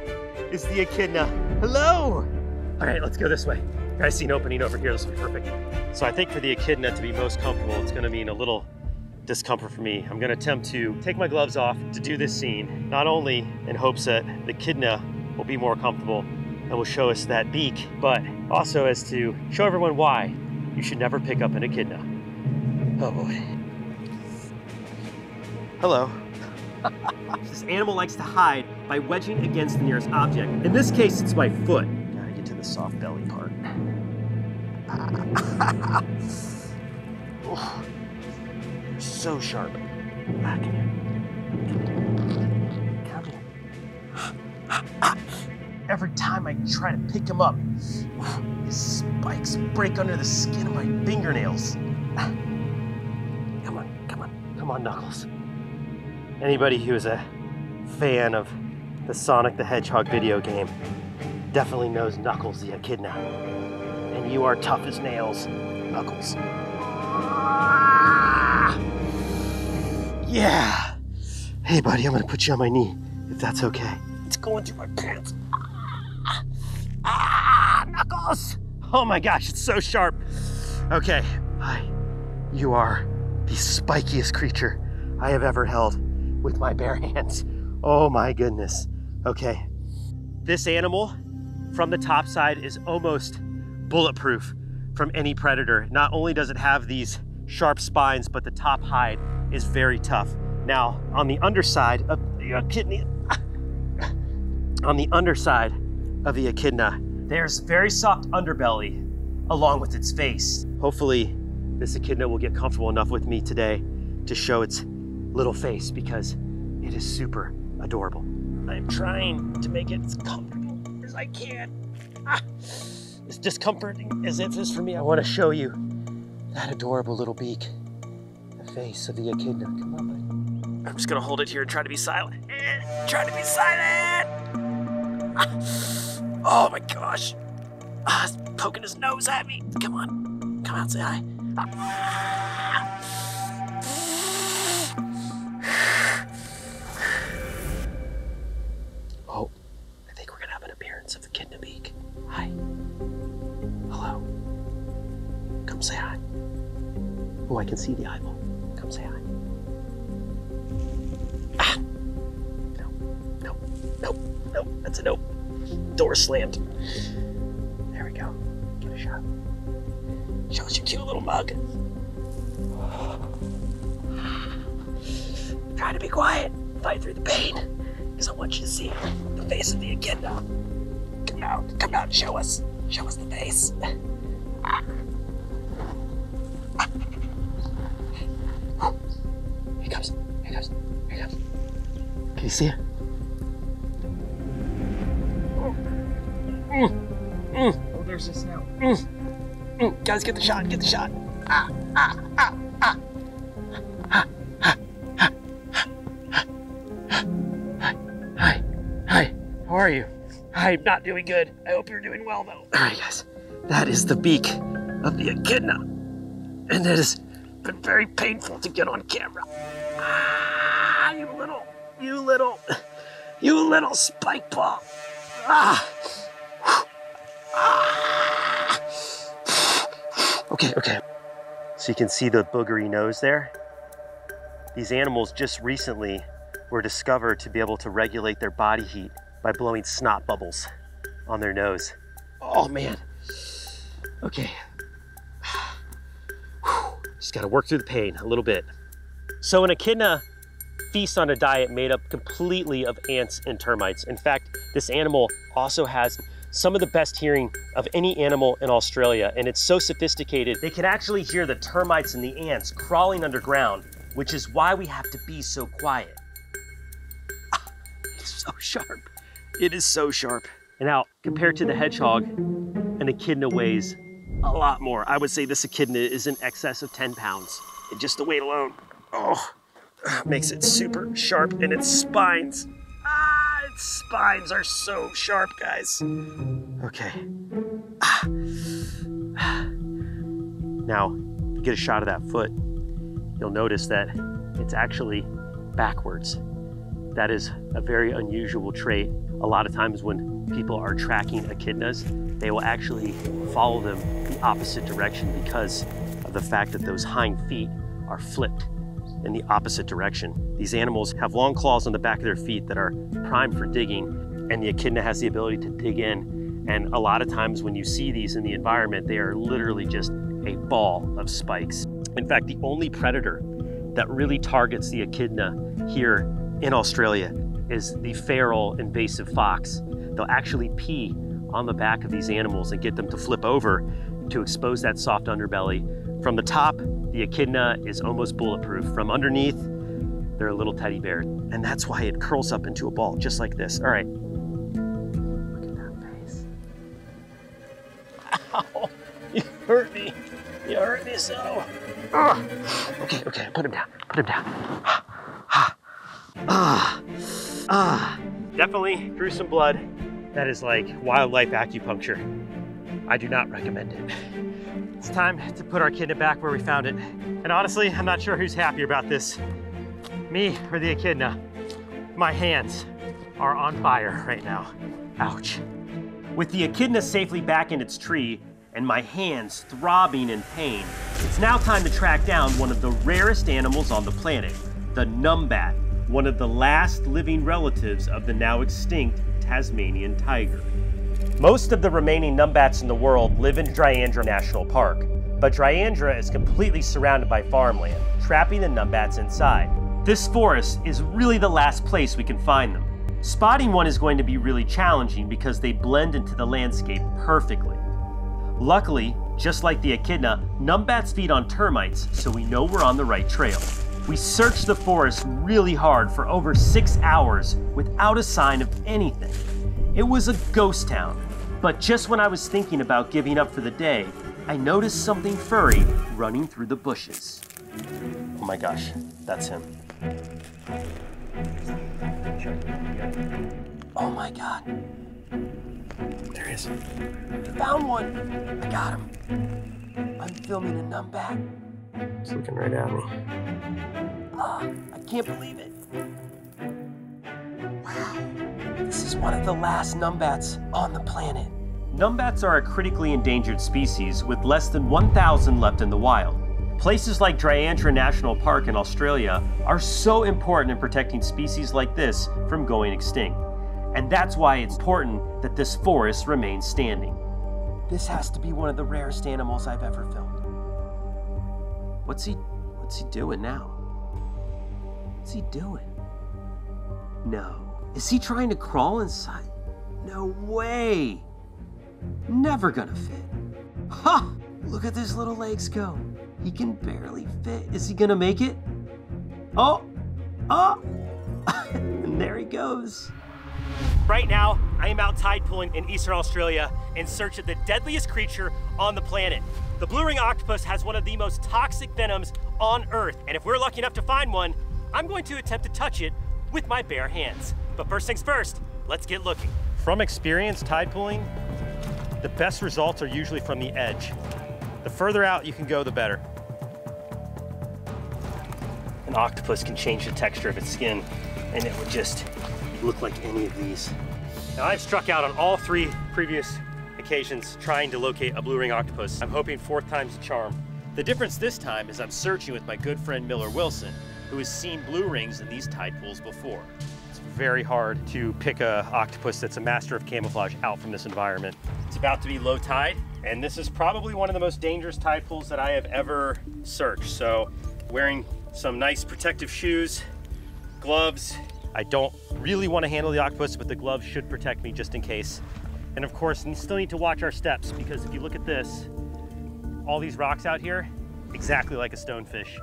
is the echidna. Hello. All right, let's go this way. I see an opening over here. This will be perfect. So I think for the echidna to be most comfortable, it's going to mean a little discomfort for me. I'm going to attempt to take my gloves off to do this scene, not only in hopes that the echidna will be more comfortable and will show us that beak, but also as to show everyone why you should never pick up an echidna. Oh boy. Hello. this animal likes to hide by wedging against the nearest object. In this case, it's my foot. Gotta get to the soft belly part. oh, so sharp. Ah, come here. Come here. Every time I try to pick him up, his spikes break under the skin of my fingernails. Come on, come on, come on, Knuckles. Anybody who is a fan of the Sonic the Hedgehog video game definitely knows Knuckles the Echidna. And you are tough as nails, Knuckles. Yeah! Hey, buddy, I'm gonna put you on my knee, if that's okay. It's going through my pants. Ah, Knuckles! Oh my gosh, it's so sharp. Okay, hi. You are the spikiest creature I have ever held with my bare hands. Oh my goodness. Okay. This animal from the top side is almost bulletproof from any predator. Not only does it have these sharp spines, but the top hide is very tough. Now, on the underside of the echidna, on the underside of the echidna, there's very soft underbelly along with its face. Hopefully, this echidna will get comfortable enough with me today to show its little face because it is super adorable. I'm trying to make it as comfortable as I can. Ah, as discomforting as it is for me, I want to show you that adorable little beak, the face of the echidna. Come on, buddy. I'm just gonna hold it here and try to be silent. Try to be silent. Ah, oh my gosh. Ah, it's poking his nose at me. Come on, come out, say hi. Ah. Come say hi. Oh, I can see the eyeball. Come say hi. Ah! No, no, no, no. That's a no. Door slammed. There we go. Get a shot. Show us your cute little mug. Try to be quiet. Fight through the pain. Because I want you to see the face of the echidna. Come out. Come out show us. Show us the face. Ah. Ah. Here comes. Here comes. Here comes. Can you see it? Oh, there's a snout. Mm, guys, get the shot. Get the shot. Hi. Hi. How are you? I'm not doing good. I hope you're doing well, though. All right, guys. That is the beak of the echidna. And it has been very painful to get on camera. Ah, you little, you little, you little spike ball. Ah. Okay, okay. So you can see the boogery nose there. These animals just recently were discovered to be able to regulate their body heat by blowing snot bubbles on their nose. Oh man. Okay. Just gotta work through the pain a little bit. So an echidna feasts on a diet made up completely of ants and termites. In fact, this animal also has some of the best hearing of any animal in Australia, and it's so sophisticated, they can actually hear the termites and the ants crawling underground, which is why we have to be so quiet. It's so sharp. It is so sharp. And now, compared to the hedgehog, an echidna weighs a lot more. I would say this echidna is in excess of 10 pounds. And just the weight alone, oh, makes it super sharp and its spines Ah, its spines are so sharp, guys. Okay. Ah. Now, you get a shot of that foot, you'll notice that it's actually backwards. That is a very unusual trait. A lot of times when people are tracking echidnas, they will actually follow them the opposite direction because of the fact that those hind feet are flipped in the opposite direction. These animals have long claws on the back of their feet that are primed for digging, and the echidna has the ability to dig in. And a lot of times when you see these in the environment, they are literally just a ball of spikes. In fact, the only predator that really targets the echidna here in Australia is the feral invasive fox. They'll actually pee on the back of these animals and get them to flip over to expose that soft underbelly. From the top, the echidna is almost bulletproof. From underneath, they're a little teddy bear. And that's why it curls up into a ball, just like this. All right. Look at that face. Ow, you hurt me. You hurt me so. Okay, okay, put him down, put him down. Ah, ah. Definitely drew some blood. That is like wildlife acupuncture. I do not recommend it. It's time to put our echidna back where we found it. And honestly, I'm not sure who's happier about this, me or the echidna. My hands are on fire right now. Ouch. With the echidna safely back in its tree and my hands throbbing in pain, it's now time to track down one of the rarest animals on the planet, the numbat, one of the last living relatives of the now extinct Tasmanian tiger. Most of the remaining numbats in the world live in Dryandra National Park, but Dryandra is completely surrounded by farmland, trapping the numbats inside. This forest is really the last place we can find them. Spotting one is going to be really challenging because they blend into the landscape perfectly. Luckily, just like the echidna, numbats feed on termites, so we know we're on the right trail. We searched the forest really hard for over six hours without a sign of anything. It was a ghost town, but just when I was thinking about giving up for the day, I noticed something furry running through the bushes. Oh my gosh, that's him. Oh my god. There he is. I Found one! I got him. I'm filming a numbat. He's looking right at me. Oh, I can't believe it. Wow. This is one of the last numbats on the planet. Numbats are a critically endangered species with less than 1,000 left in the wild. Places like Dryandra National Park in Australia are so important in protecting species like this from going extinct. And that's why it's important that this forest remains standing. This has to be one of the rarest animals I've ever filmed. What's he what's he doing now? What's he doing? No. Is he trying to crawl inside? No way! Never gonna fit. Ha! Look at his little legs go. He can barely fit. Is he gonna make it? Oh! Oh! and there he goes. Right now, I am out tide pooling in Eastern Australia in search of the deadliest creature on the planet. The blue ring octopus has one of the most toxic venoms on Earth, and if we're lucky enough to find one, I'm going to attempt to touch it with my bare hands. But first things first, let's get looking. From experience tide pooling, the best results are usually from the edge. The further out you can go, the better. An octopus can change the texture of its skin, and it would just look like any of these. Now I've struck out on all three previous trying to locate a blue ring octopus. I'm hoping fourth time's a charm. The difference this time is I'm searching with my good friend Miller Wilson, who has seen blue rings in these tide pools before. It's very hard to pick a octopus that's a master of camouflage out from this environment. It's about to be low tide, and this is probably one of the most dangerous tide pools that I have ever searched. So wearing some nice protective shoes, gloves. I don't really want to handle the octopus, but the gloves should protect me just in case. And of course, you still need to watch our steps because if you look at this, all these rocks out here, exactly like a stonefish.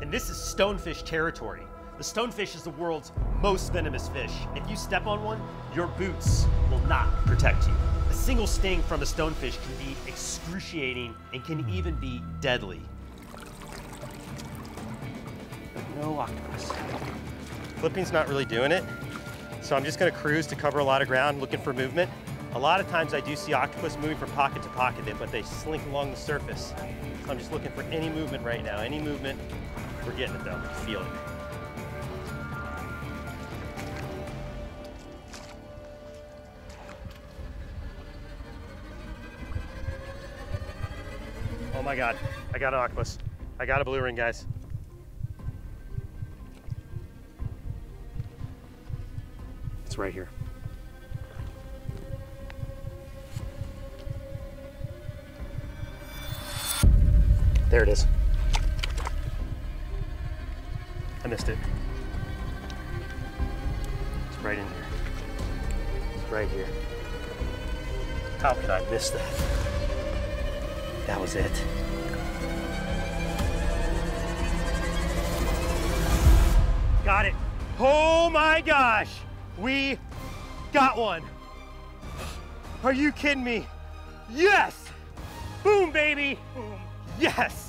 And this is stonefish territory. The stonefish is the world's most venomous fish. If you step on one, your boots will not protect you. A single sting from a stonefish can be excruciating and can even be deadly. No octopus. Flipping's not really doing it, so I'm just gonna cruise to cover a lot of ground looking for movement. A lot of times I do see octopus moving from pocket to pocket, but they slink along the surface. So I'm just looking for any movement right now. Any movement, we're getting it though, feel it. Oh my God, I got an octopus. I got a blue ring, guys. It's right here. There it is. I missed it. It's right in here. It's right here. How could I miss that? That was it. Got it. Oh my gosh. We got one. Are you kidding me? Yes! Boom, baby! Boom. Yes!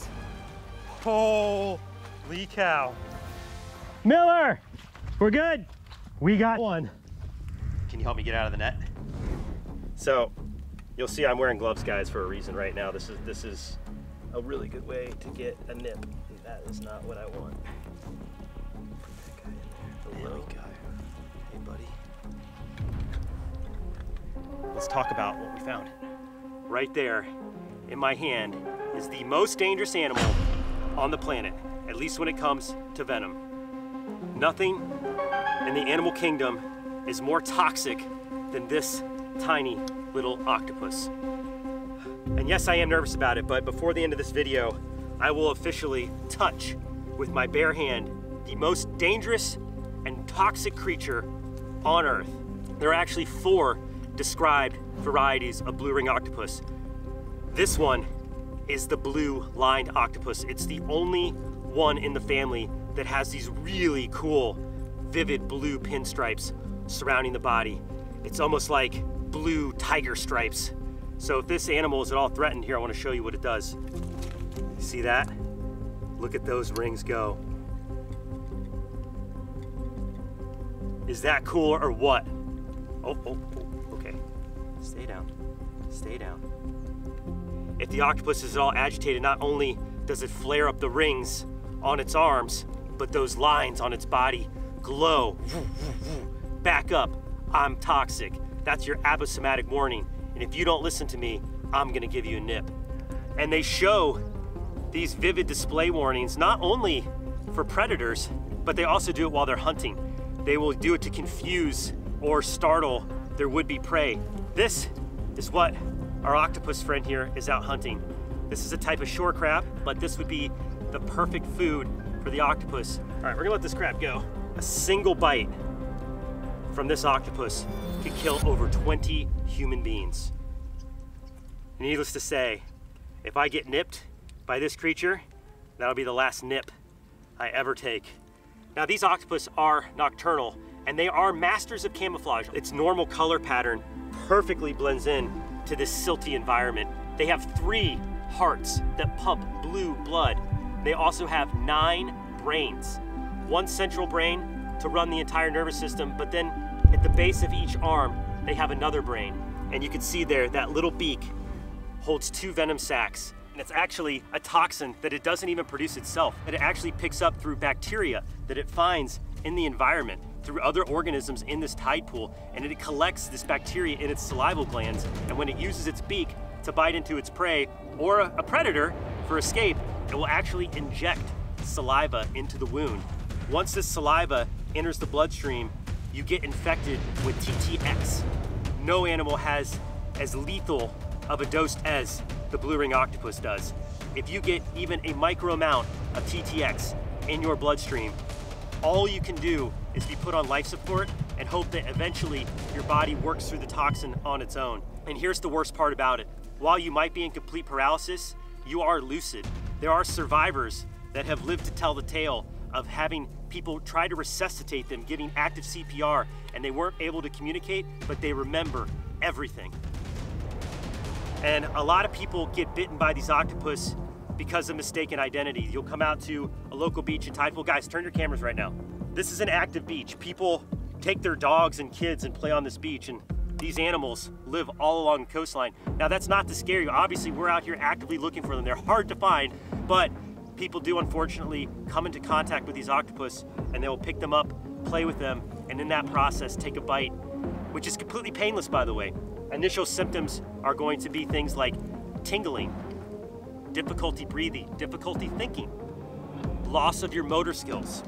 Holy cow. Miller! We're good. We got one. Can you help me get out of the net? So, you'll see I'm wearing gloves, guys, for a reason right now. This is this is a really good way to get a nip. And that is not what I want. Put that guy in there. Hello. Hey, buddy. Let's talk about what we found. Right there in my hand is the most dangerous animal on the planet, at least when it comes to venom. Nothing in the animal kingdom is more toxic than this tiny little octopus. And yes, I am nervous about it, but before the end of this video, I will officially touch with my bare hand the most dangerous and toxic creature on Earth. There are actually four described varieties of blue ring octopus. This one is the blue lined octopus. It's the only one in the family that has these really cool, vivid blue pinstripes surrounding the body. It's almost like blue tiger stripes. So if this animal is at all threatened, here I want to show you what it does. See that? Look at those rings go. Is that cool or what? Oh, oh, oh, okay. Stay down, stay down. If the octopus is all agitated, not only does it flare up the rings on its arms, but those lines on its body glow. Back up, I'm toxic. That's your aposematic warning. And if you don't listen to me, I'm gonna give you a nip. And they show these vivid display warnings not only for predators, but they also do it while they're hunting. They will do it to confuse or startle their would-be prey. This is what our octopus friend here is out hunting. This is a type of shore crab, but this would be the perfect food for the octopus. All right, we're gonna let this crab go. A single bite from this octopus could kill over 20 human beings. Needless to say, if I get nipped by this creature, that'll be the last nip I ever take. Now these octopus are nocturnal and they are masters of camouflage. Its normal color pattern perfectly blends in to this silty environment. They have three hearts that pump blue blood. They also have nine brains. One central brain to run the entire nervous system, but then at the base of each arm, they have another brain. And you can see there, that little beak holds two venom sacs. And it's actually a toxin that it doesn't even produce itself, that it actually picks up through bacteria that it finds in the environment. Through other organisms in this tide pool and it collects this bacteria in its salival glands and when it uses its beak to bite into its prey or a predator for escape, it will actually inject saliva into the wound. Once this saliva enters the bloodstream, you get infected with TTX. No animal has as lethal of a dose as the blue ring octopus does. If you get even a micro amount of TTX in your bloodstream, all you can do is be put on life support and hope that eventually your body works through the toxin on its own. And here's the worst part about it. While you might be in complete paralysis, you are lucid. There are survivors that have lived to tell the tale of having people try to resuscitate them, giving active CPR, and they weren't able to communicate, but they remember everything. And a lot of people get bitten by these octopus because of mistaken identity. You'll come out to a local beach in Tidepool. Guys, turn your cameras right now. This is an active beach. People take their dogs and kids and play on this beach, and these animals live all along the coastline. Now, that's not to scare you. Obviously, we're out here actively looking for them. They're hard to find, but people do unfortunately come into contact with these octopus and they will pick them up, play with them, and in that process take a bite, which is completely painless by the way. Initial symptoms are going to be things like tingling, difficulty breathing, difficulty thinking, loss of your motor skills,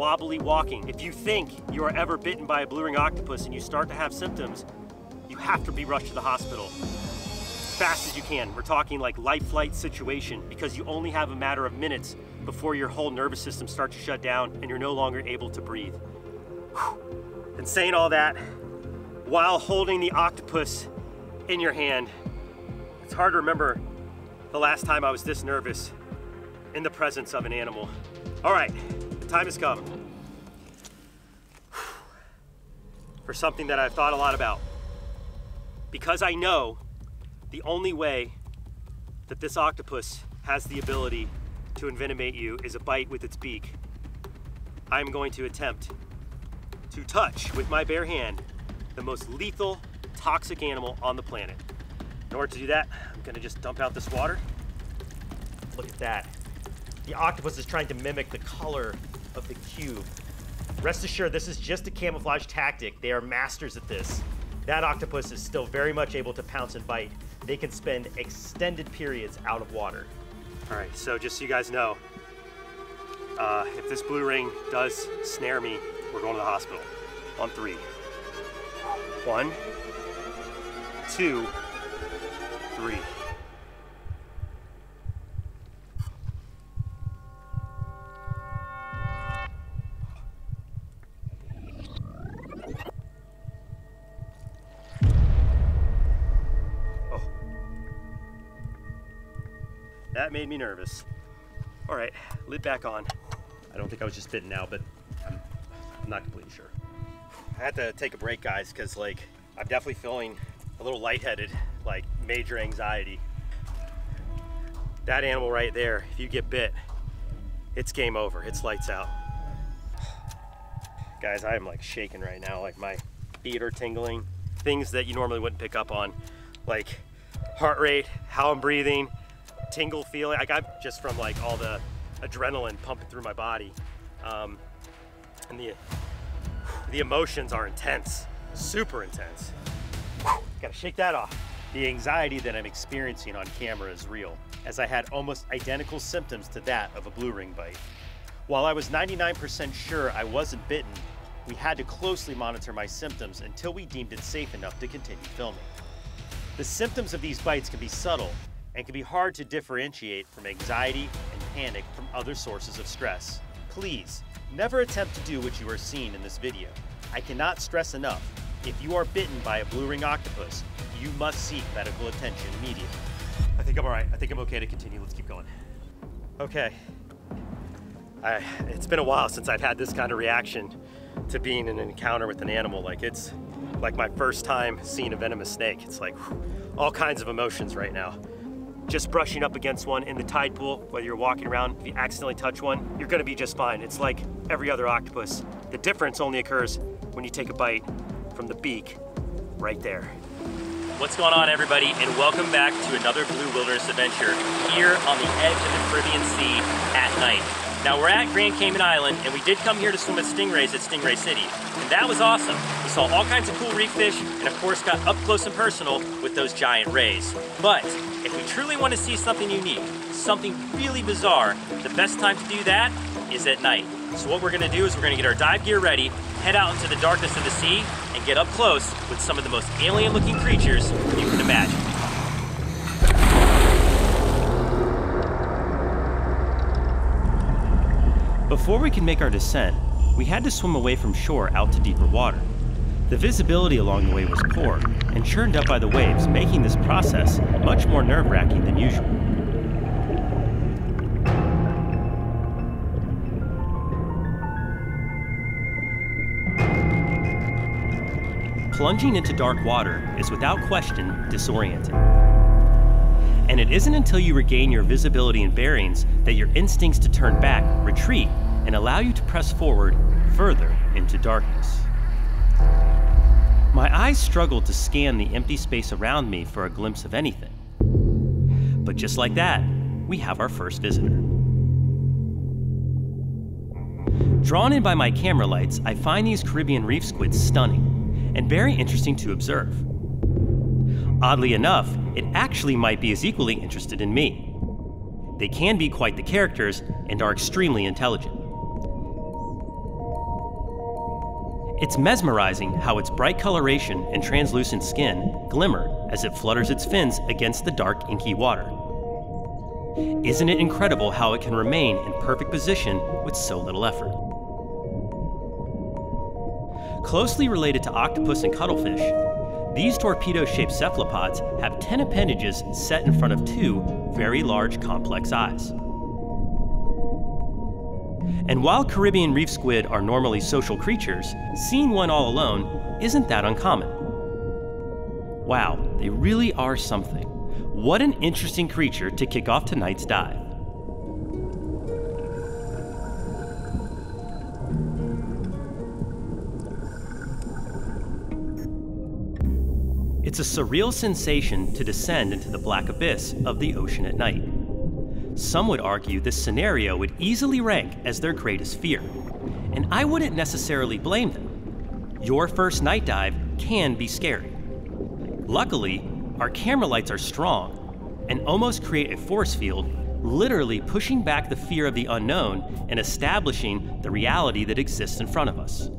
wobbly walking. If you think you are ever bitten by a blue ring octopus and you start to have symptoms, you have to be rushed to the hospital fast as you can. We're talking like life flight situation because you only have a matter of minutes before your whole nervous system starts to shut down and you're no longer able to breathe. Whew. And saying all that while holding the octopus in your hand, it's hard to remember the last time I was this nervous in the presence of an animal. All right, time has come for something that I've thought a lot about. Because I know the only way that this octopus has the ability to envenomate you is a bite with its beak. I'm going to attempt to touch with my bare hand the most lethal, toxic animal on the planet. In order to do that, I'm gonna just dump out this water. Look at that. The octopus is trying to mimic the color of the cube. Rest assured, this is just a camouflage tactic. They are masters at this. That octopus is still very much able to pounce and bite, they can spend extended periods out of water. All right, so just so you guys know, uh, if this blue ring does snare me, we're going to the hospital on three. One, two, That made me nervous. All right, lid back on. I don't think I was just bitten now, but I'm, I'm not completely sure. I had to take a break, guys, because like I'm definitely feeling a little lightheaded, like major anxiety. That animal right there, if you get bit, it's game over. It's lights out. Guys, I am like shaking right now. Like my feet are tingling. Things that you normally wouldn't pick up on, like heart rate, how I'm breathing, tingle feeling. Like I'm just from like all the adrenaline pumping through my body. Um, and the, the emotions are intense, super intense. Gotta shake that off. The anxiety that I'm experiencing on camera is real, as I had almost identical symptoms to that of a blue ring bite. While I was 99% sure I wasn't bitten, we had to closely monitor my symptoms until we deemed it safe enough to continue filming. The symptoms of these bites can be subtle, and can be hard to differentiate from anxiety and panic from other sources of stress. Please, never attempt to do what you are seeing in this video. I cannot stress enough, if you are bitten by a blue ring octopus, you must seek medical attention immediately. I think I'm all right. I think I'm okay to continue. Let's keep going. Okay. I, it's been a while since I've had this kind of reaction to being in an encounter with an animal. Like it's like my first time seeing a venomous snake. It's like whew, all kinds of emotions right now just brushing up against one in the tide pool, whether you're walking around, if you accidentally touch one, you're gonna be just fine. It's like every other octopus. The difference only occurs when you take a bite from the beak right there. What's going on everybody and welcome back to another Brave Wilderness adventure here on the edge of the Caribbean Sea at night. Now we're at Grand Cayman Island, and we did come here to swim with stingrays at Stingray City. That was awesome. We saw all kinds of cool reef fish, and of course got up close and personal with those giant rays. But if we truly want to see something unique, something really bizarre, the best time to do that is at night. So what we're gonna do is we're gonna get our dive gear ready, head out into the darkness of the sea, and get up close with some of the most alien looking creatures you can imagine. Before we can make our descent, we had to swim away from shore out to deeper water. The visibility along the way was poor and churned up by the waves, making this process much more nerve wracking than usual. Plunging into dark water is without question disorienting. And it isn't until you regain your visibility and bearings that your instincts to turn back retreat and allow you to press forward further into darkness. My eyes struggled to scan the empty space around me for a glimpse of anything. But just like that, we have our first visitor. Drawn in by my camera lights, I find these Caribbean reef squids stunning and very interesting to observe. Oddly enough, it actually might be as equally interested in me. They can be quite the characters and are extremely intelligent. It's mesmerizing how its bright coloration and translucent skin glimmer as it flutters its fins against the dark, inky water. Isn't it incredible how it can remain in perfect position with so little effort? Closely related to octopus and cuttlefish, these torpedo-shaped cephalopods have 10 appendages set in front of two very large complex eyes. And while Caribbean reef squid are normally social creatures, seeing one all alone isn't that uncommon. Wow, they really are something. What an interesting creature to kick off tonight's dive. It's a surreal sensation to descend into the black abyss of the ocean at night. Some would argue this scenario would easily rank as their greatest fear, and I wouldn't necessarily blame them. Your first night dive can be scary. Luckily, our camera lights are strong and almost create a force field, literally pushing back the fear of the unknown and establishing the reality that exists in front of us.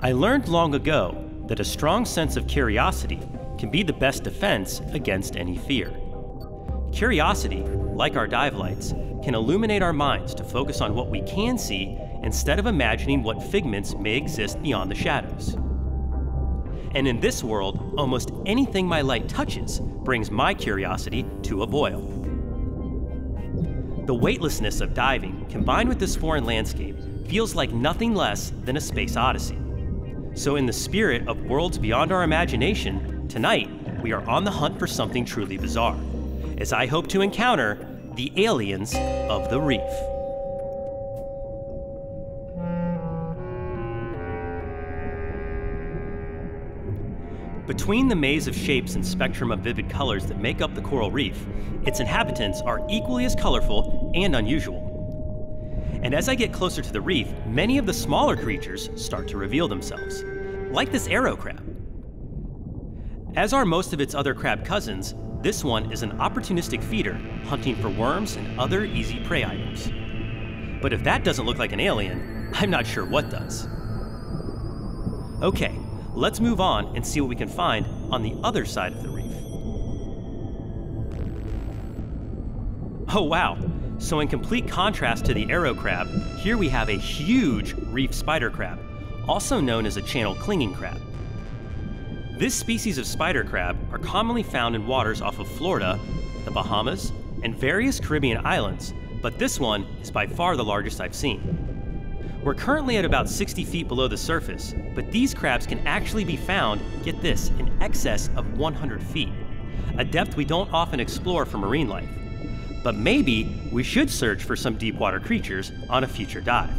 I learned long ago that a strong sense of curiosity can be the best defense against any fear. Curiosity, like our dive lights, can illuminate our minds to focus on what we can see instead of imagining what figments may exist beyond the shadows. And in this world, almost anything my light touches brings my curiosity to a boil. The weightlessness of diving, combined with this foreign landscape, feels like nothing less than a space odyssey. So, in the spirit of worlds beyond our imagination, tonight we are on the hunt for something truly bizarre, as I hope to encounter the aliens of the reef. Between the maze of shapes and spectrum of vivid colors that make up the coral reef, its inhabitants are equally as colorful and unusual. And as I get closer to the reef, many of the smaller creatures start to reveal themselves, like this arrow crab. As are most of its other crab cousins, this one is an opportunistic feeder, hunting for worms and other easy prey items. But if that doesn't look like an alien, I'm not sure what does. Okay, let's move on and see what we can find on the other side of the reef. Oh wow, so in complete contrast to the arrow crab, here we have a huge reef spider crab, also known as a channel clinging crab. This species of spider crab are commonly found in waters off of Florida, the Bahamas, and various Caribbean islands, but this one is by far the largest I've seen. We're currently at about 60 feet below the surface, but these crabs can actually be found, get this, in excess of 100 feet, a depth we don't often explore for marine life but maybe we should search for some deep water creatures on a future dive.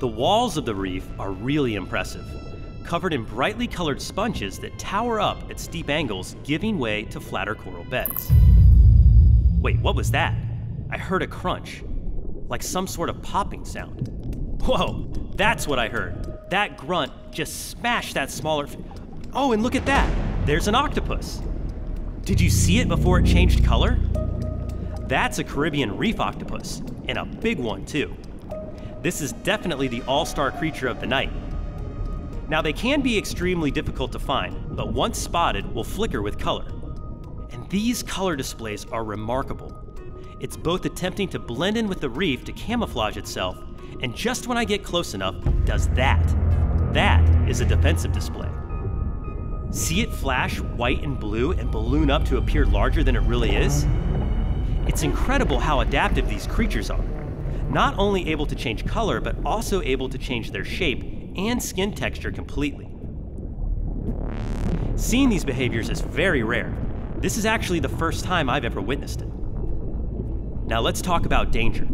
The walls of the reef are really impressive. covered in brightly colored sponges that tower up at steep angles, giving way to flatter coral beds. Wait, what was that? I heard a crunch, like some sort of popping sound. Whoa, that's what I heard. That grunt just smashed that smaller. Oh, and look at that. There's an octopus. Did you see it before it changed color? That's a Caribbean reef octopus, and a big one, too. This is definitely the all star creature of the night. Now, they can be extremely difficult to find, but once spotted, will flicker with color. And these color displays are remarkable. It's both attempting to blend in with the reef to camouflage itself, and just when I get close enough, does that. That is a defensive display. See it flash white and blue and balloon up to appear larger than it really is? It's incredible how adaptive these creatures are. Not only able to change color, but also able to change their shape and skin texture completely. Seeing these behaviors is very rare. This is actually the first time I've ever witnessed it. Now let's talk about danger.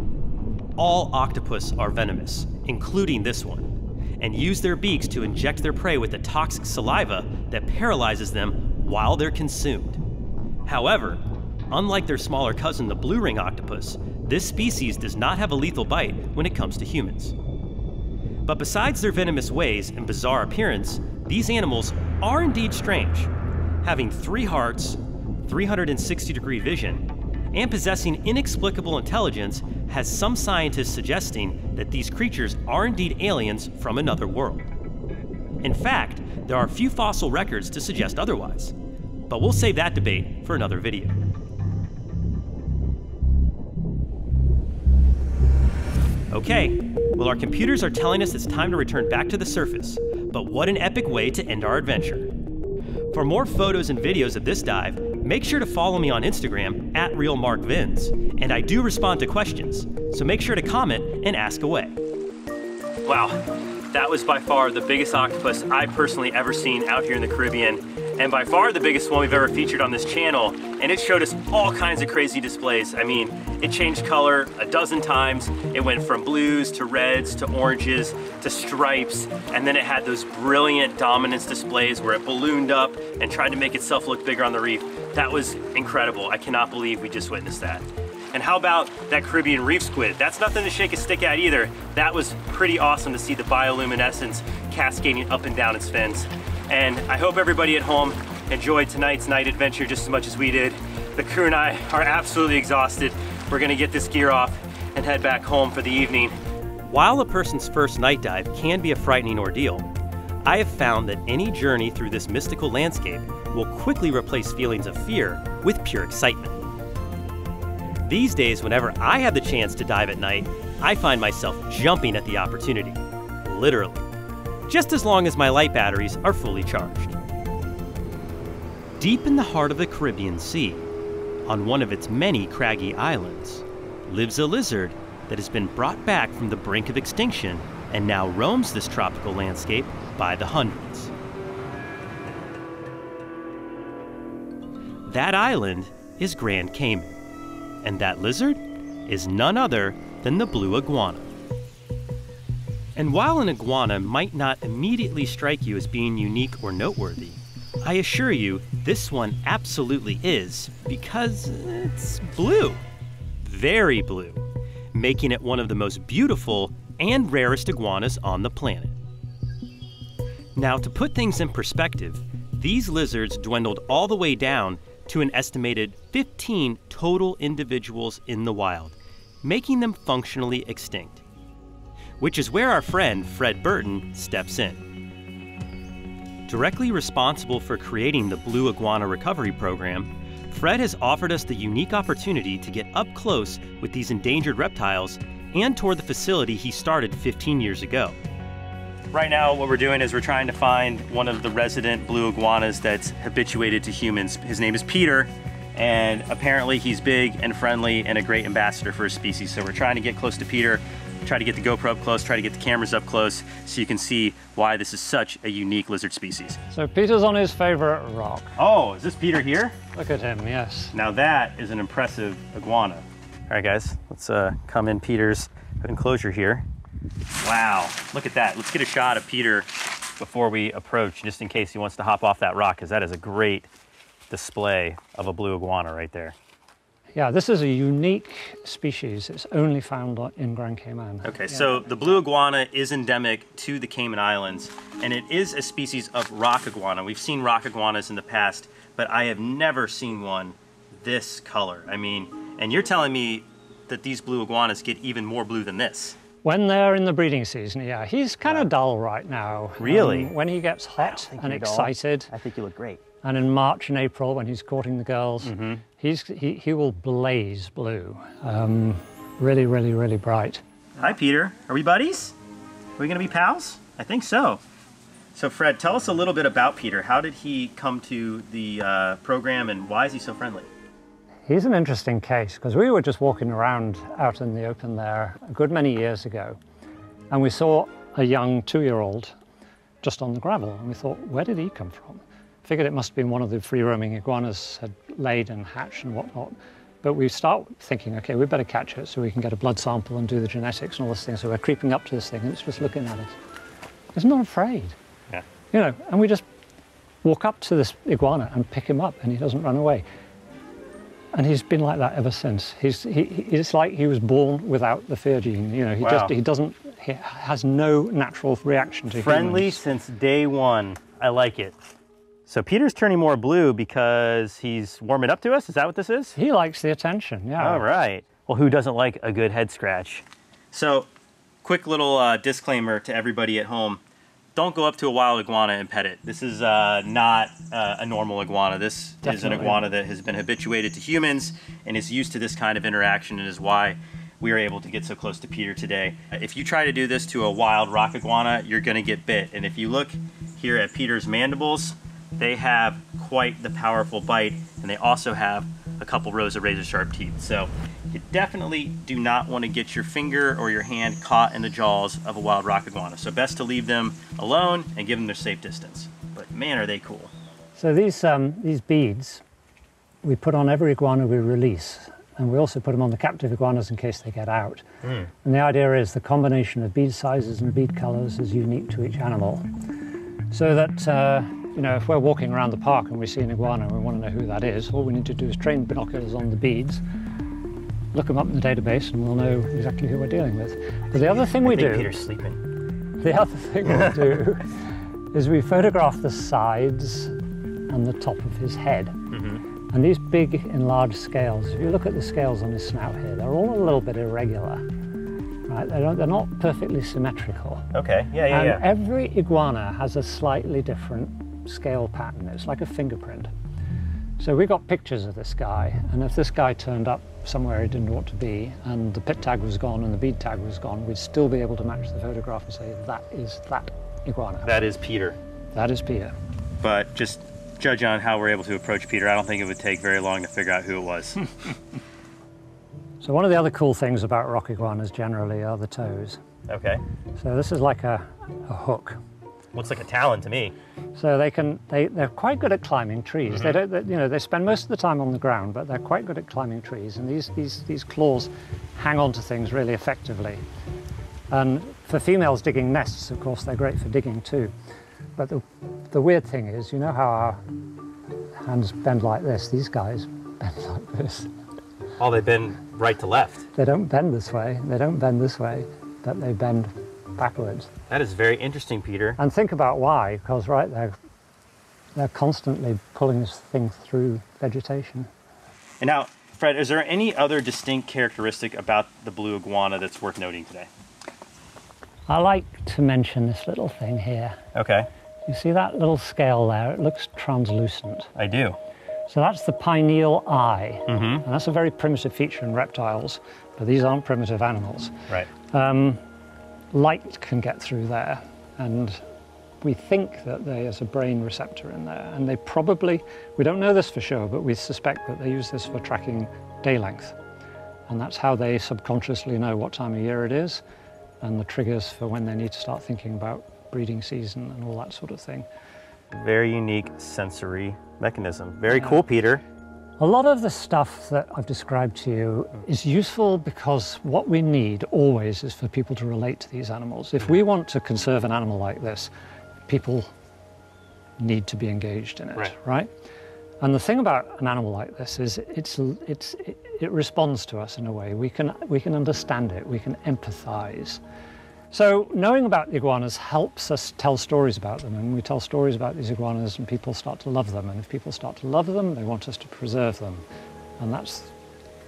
All octopus are venomous, including this one, and use their beaks to inject their prey with a toxic saliva that paralyzes them while they're consumed. However, unlike their smaller cousin, the blue ring octopus, this species does not have a lethal bite when it comes to humans. But besides their venomous ways and bizarre appearance, these animals are indeed strange. Having three hearts, 360 degree vision, and possessing inexplicable intelligence has some scientists suggesting that these creatures are indeed aliens from another world. In fact, there are few fossil records to suggest otherwise, but we'll save that debate for another video. Okay, well, our computers are telling us it's time to return back to the surface, but what an epic way to end our adventure. For more photos and videos of this dive, make sure to follow me on Instagram at RealMarkVins, and I do respond to questions, so make sure to comment and ask away. Wow, that was by far the biggest octopus I've personally ever seen out here in the Caribbean, and by far the biggest one we've ever featured on this channel, and it showed us all kinds of crazy displays. I mean, it changed color a dozen times. It went from blues to reds to oranges to stripes, and then it had those brilliant dominance displays where it ballooned up and tried to make itself look bigger on the reef. That was incredible. I cannot believe we just witnessed that. And how about that Caribbean reef squid? That's nothing to shake a stick at either. That was pretty awesome to see the bioluminescence cascading up and down its fins. And I hope everybody at home enjoyed tonight's night adventure just as much as we did. The crew and I are absolutely exhausted. We're gonna get this gear off and head back home for the evening. While a person's first night dive can be a frightening ordeal, I have found that any journey through this mystical landscape will quickly replace feelings of fear with pure excitement. These days, whenever I have the chance to dive at night, I find myself jumping at the opportunity. Literally just as long as my light batteries are fully charged. Deep in the heart of the Caribbean Sea, on one of its many craggy islands, lives a lizard that has been brought back from the brink of extinction and now roams this tropical landscape by the hundreds. That island is Grand Cayman, and that lizard is none other than the blue iguana. And while an iguana might not immediately strike you as being unique or noteworthy, I assure you this one absolutely is because it's blue. Very blue, making it one of the most beautiful and rarest iguanas on the planet. Now, to put things in perspective, these lizards dwindled all the way down to an estimated 15 total individuals in the wild, making them functionally extinct which is where our friend Fred Burton steps in. Directly responsible for creating the Blue Iguana Recovery Program, Fred has offered us the unique opportunity to get up close with these endangered reptiles and tour the facility he started 15 years ago. Right now, what we're doing is we're trying to find one of the resident blue iguanas that's habituated to humans. His name is Peter, and apparently he's big and friendly and a great ambassador for his species. So we're trying to get close to Peter try to get the GoPro up close, try to get the cameras up close so you can see why this is such a unique lizard species. So Peter's on his favorite rock. Oh, is this Peter here? Look at him, yes. Now that is an impressive iguana. All right, guys, let's uh, come in Peter's enclosure here. Wow, look at that. Let's get a shot of Peter before we approach, just in case he wants to hop off that rock, because that is a great display of a blue iguana right there. Yeah, this is a unique species. It's only found in Grand Cayman. Okay, so the blue iguana is endemic to the Cayman Islands, and it is a species of rock iguana. We've seen rock iguanas in the past, but I have never seen one this color. I mean, and you're telling me that these blue iguanas get even more blue than this. When they're in the breeding season, yeah, he's kind of dull right now. Really? Um, when he gets hot and excited, I think you look great. and in March and April when he's courting the girls, Mm-hmm. He's, he, he will blaze blue. Um, really, really, really bright. Hi, Peter. Are we buddies? Are we gonna be pals? I think so. So, Fred, tell us a little bit about Peter. How did he come to the uh, program, and why is he so friendly? He's an interesting case because we were just walking around out in the open there a good many years ago, and we saw a young two-year-old just on the gravel, and we thought, where did he come from? Figured it must have been one of the free-roaming iguanas had laid and hatched and whatnot. But we start thinking, okay, we better catch it so we can get a blood sample and do the genetics and all this thing. So we're creeping up to this thing, and it's just looking at us. It's not afraid, Yeah. you know. And we just walk up to this iguana and pick him up, and he doesn't run away. And he's been like that ever since. He's, he, it's like he was born without the fear gene. You know, he Wow. just he doesn't he has no natural reaction to Friendly humans. since day one. I like it. So Peter's turning more blue because he's warming up to us. Is that what this is? He likes the attention. Yeah. All right. Well, who doesn't like a good head scratch? So, quick little uh, disclaimer to everybody at home: don't go up to a wild iguana and pet it. This is uh, not uh, a normal iguana. This is an iguana that has been habituated to humans and is used to this kind of interaction, and is why we are able to get so close to Peter today. If you try to do this to a wild rock iguana, you're going to get bit. And if you look here at Peter's mandibles, they have quite the powerful bite, and they also have a couple rows of razor sharp teeth. So you definitely do not want to get your finger or your hand caught in the jaws of a wild rock iguana. So best to leave them alone and give them their safe distance. But man, are they cool. So these um, these beads we put on every iguana we release, and we also put them on the captive iguanas in case they get out. And the idea is the combination of bead sizes and bead colors is unique to each animal, so that. Uh, you know, if we're walking around the park and we see an iguana and we want to know who that is, all we need to do is train binoculars on the beads, look them up in the database, and we'll know exactly who we're dealing with. But the other thing we I think do, Peter's sleeping. the other thing we do is we photograph the sides and the top of his head. Mm-hmm. And these big enlarged scales, if you look at the scales on his snout here, they're all a little bit irregular. Right? They don't, they're not perfectly symmetrical. Okay, yeah, yeah, and yeah. every iguana has a slightly different scale pattern. It's like a fingerprint. So we got pictures of this guy, and if this guy turned up somewhere he didn't want to be, and the pit tag was gone and the bead tag was gone, we'd still be able to match the photograph and say that is that iguana. That is Peter. that is Peter. But just judge on how we're able to approach Peter. I don't think it would take very long to figure out who it was. So one of the other cool things about rock iguanas generally are the toes. okay. So this is like a, a hook. Looks like a talon to me. So they can they they're quite good at climbing trees. They mm-hmm. don't they, you know they spend most of the time on the ground, but they're quite good at climbing trees. And these these these claws hang on to things really effectively. And for females digging nests, of course, they're great for digging too. But the the weird thing is, you know how our hands bend like this. These guys bend like this. Oh, they bend right to left. They don't bend this way. They don't bend this way, but they bend backwards. That is very interesting, Peter. And think about why, because right, they're they're constantly pulling this thing through vegetation. And now, Fred, is there any other distinct characteristic about the blue iguana that's worth noting today? I like to mention this little thing here. Okay, You see that little scale there? It looks translucent. I do. So that's the pineal eye, mm-hmm. and that's a very primitive feature in reptiles. But these aren't primitive animals. Right. Um, Light can get through there, and we think that there's a brain receptor in there. And they probably, we don't know this for sure, but we suspect that they use this for tracking day length. And that's how they subconsciously know what time of year it is and the triggers for when they need to start thinking about breeding season and all that sort of thing. Very unique sensory mechanism. Very cool, Peter. A lot of the stuff that I've described to you is useful because what we need always is for people to relate to these animals. If we want to conserve an animal like this, people need to be engaged in it, Right. right? And the thing about an animal like this is it's, it's, it, it responds to us in a way. We can, we can understand it, we can empathize. So knowing about the iguanas helps us tell stories about them, and we tell stories about these iguanas, and people start to love them. And if people start to love them, they want us to preserve them, and that's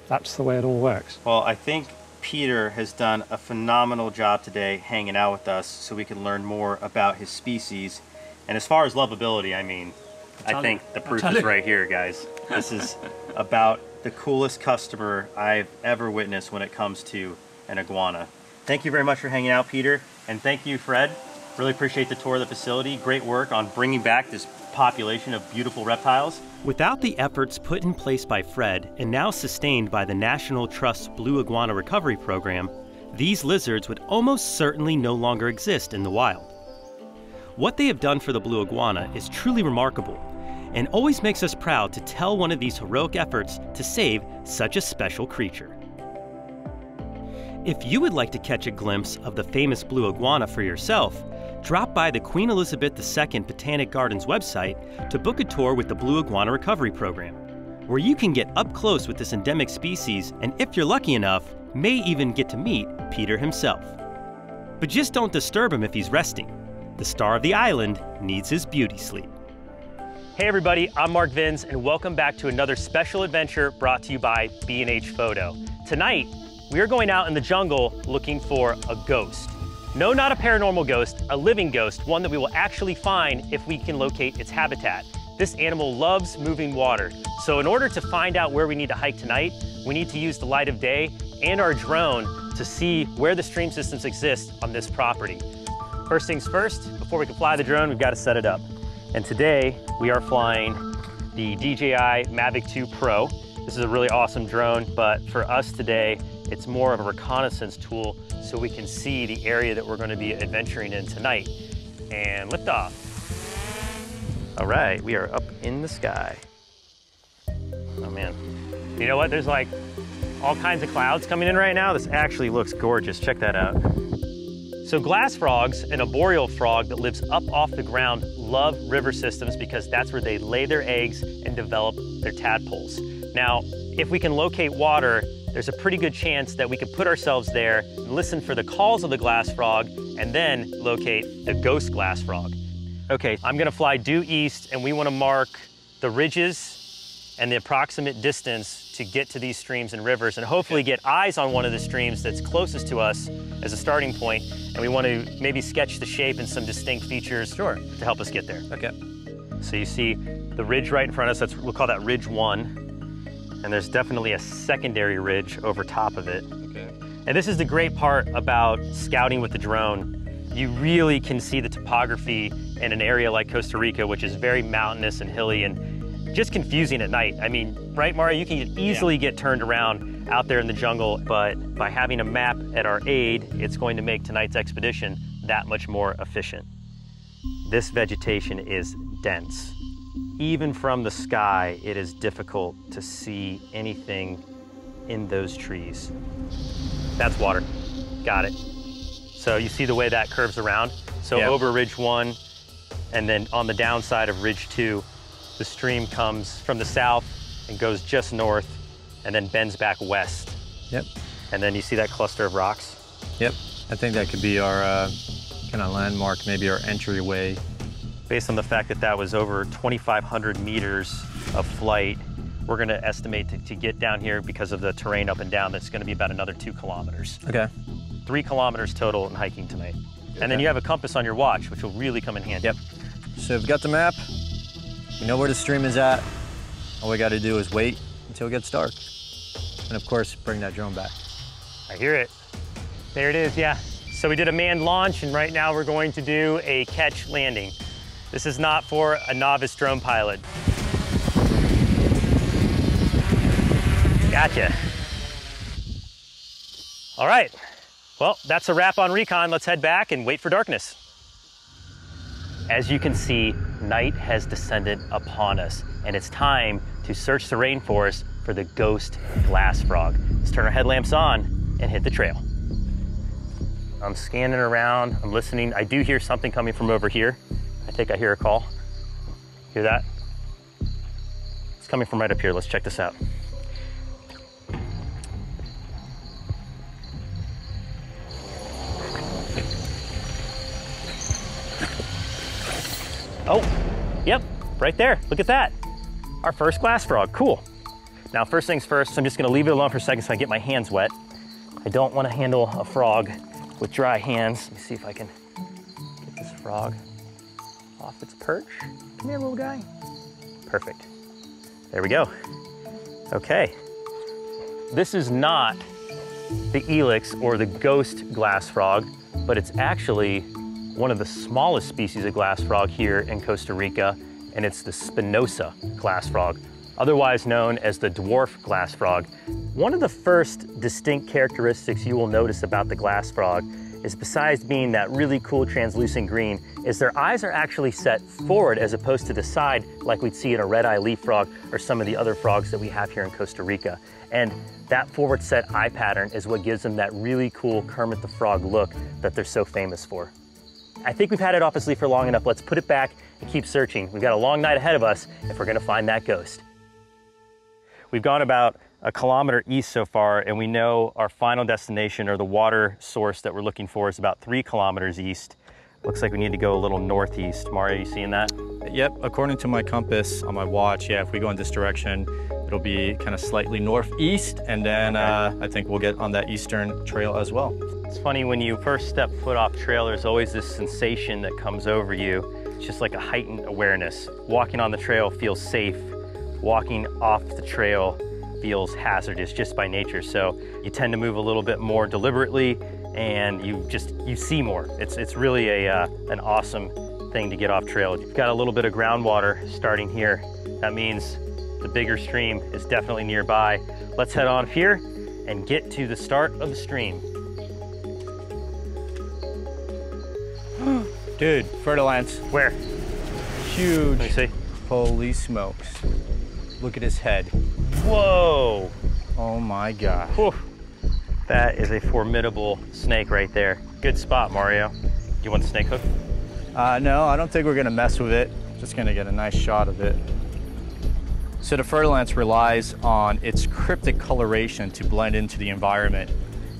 that's the way it all works. Well, I think Peter has done a phenomenal job today hanging out with us so we can learn more about his species. And as far as lovability, I mean, I tell think you. the proof is right here, guys. This is about the coolest customer I've ever witnessed when it comes to an iguana. Thank you very much for hanging out, Peter. And thank you, Fred. Really appreciate the tour of the facility. Great work on bringing back this population of beautiful reptiles. Without the efforts put in place by Fred and now sustained by the National Trust's Blue Iguana Recovery Program, these lizards would almost certainly no longer exist in the wild. What they have done for the blue iguana is truly remarkable and always makes us proud to tell one of these heroic efforts to save such a special creature. If you would like to catch a glimpse of the famous blue iguana for yourself, drop by the Queen Elizabeth II Botanic Gardens website to book a tour with the Blue Iguana Recovery Program, where you can get up close with this endemic species and, if you're lucky enough, may even get to meet Peter himself. But just don't disturb him if he's resting. The star of the island needs his beauty sleep. Hey everybody, I'm Mark Vins and welcome back to another special adventure brought to you by B&H Photo. Tonight, we are going out in the jungle looking for a ghost. No, not a paranormal ghost, a living ghost, one that we will actually find if we can locate its habitat. This animal loves moving water, so in order to find out where we need to hike tonight, we need to use the light of day and our drone to see where the stream systems exist on this property. First things first, before we can fly the drone, we've got to set it up. And today we are flying the DJI Mavic 2 Pro. This is a really awesome drone, but for us today, it's more of a reconnaissance tool so we can see the area that we're going to be adventuring in tonight. And liftoff. All right, we are up in the sky. Oh man. You know what? There's like all kinds of clouds coming in right now. This actually looks gorgeous. Check that out. So glass frogs, an arboreal frog that lives up off the ground, love river systems because that's where they lay their eggs and develop their tadpoles. Now, if we can locate water, there's a pretty good chance that we could put ourselves there, listen for the calls of the glass frog, and then locate the ghost glass frog. Okay, I'm gonna fly due east and we wanna mark the ridges and the approximate distance to get to these streams and rivers and hopefully get eyes on one of the streams that's closest to us as a starting point. And we want to maybe sketch the shape and some distinct features Sure. to help us get there. Okay. So you see the ridge right in front of us, that's, we'll call that ridge one. And there's definitely a secondary ridge over top of it. Okay. And this is the great part about scouting with the drone. You really can see the topography in an area like Costa Rica, which is very mountainous and hilly and just confusing at night. I mean, right, Mario, you can easily get turned around out there in the jungle, but by having a map at our aid, it's going to make tonight's expedition that much more efficient. This vegetation is dense. Even from the sky, it is difficult to see anything in those trees. That's water. Got it. So you see the way that curves around? So Yeah. over Ridge 1, and then on the downside of Ridge 2, the stream comes from the south and goes just north, and then bends back west. Yep. And then you see that cluster of rocks? Yep. I think that could be our uh, kind of landmark, maybe our entryway. Based on the fact that that was over 2,500 meters of flight, we're gonna estimate to, to get down here because of the terrain up and down, that's gonna be about another two kilometers. Okay. Three kilometers total in hiking tonight. And then you have a compass on your watch, which will really come in handy. Yep. So we've got the map. We know where the stream is at. All we got to do is wait until it gets dark. And of course, bring that drone back. I hear it. There it is, yeah. So we did a manned launch, and right now we're going to do a catch landing. This is not for a novice drone pilot. Gotcha. All right. Well, that's a wrap on recon. Let's head back and wait for darkness. As you can see, night has descended upon us, and it's time to search the rainforest for the ghost glass frog. Let's turn our headlamps on and hit the trail. I'm scanning around, I'm listening. I do hear something coming from over here. I think I hear a call. Hear that? It's coming from right up here. Let's check this out. Oh, yep, right there. Look at that. Our first glass frog. Cool. Now, first things first, I'm just gonna leave it alone for a second so I get my hands wet. I don't wanna handle a frog with dry hands. Let me see if I can get this frog off its perch. Come here, little guy. Perfect. There we go. Okay. This is not the Ilex or the ghost glass frog, but it's actually one of the smallest species of glass frog here in Costa Rica, and it's the Spinosa glass frog, otherwise known as the dwarf glass frog. One of the first distinct characteristics you will notice about the glass frog is besides being that really cool translucent green, is their eyes are actually set forward as opposed to the side like we'd see in a red-eye leaf frog or some of the other frogs that we have here in Costa Rica. And that forward set eye pattern is what gives them that really cool Kermit the Frog look that they're so famous for. I think we've had it off its leaf for long enough. Let's put it back and keep searching. We've got a long night ahead of us if we're gonna find that ghost. We've gone about a kilometer east so far, and we know our final destination or the water source that we're looking for is about three kilometers east. Looks like we need to go a little northeast. Mario, you seeing that? Yep, according to my compass on my watch, yeah, if we go in this direction, it'll be kind of slightly northeast, and then uh, I think we'll get on that eastern trail as well. It's funny when you first step foot off trail, there's always this sensation that comes over you. It's just like a heightened awareness. Walking on the trail feels safe. Walking off the trail feels hazardous just by nature. So you tend to move a little bit more deliberately and you just, you see more. It's, it's really a, uh, an awesome thing to get off trail. You've got a little bit of groundwater starting here. That means the bigger stream is definitely nearby. Let's head on up here and get to the start of the stream. Dude, Fer-de-lance, Where? huge. Let me see. Holy smokes. Look at his head. Whoa! Oh my God. Whew. That is a formidable snake right there. Good spot, Mario. You want the snake hook? Uh, no, I don't think we're gonna mess with it. Just gonna get a nice shot of it. So the Fer-de-lance relies on its cryptic coloration to blend into the environment.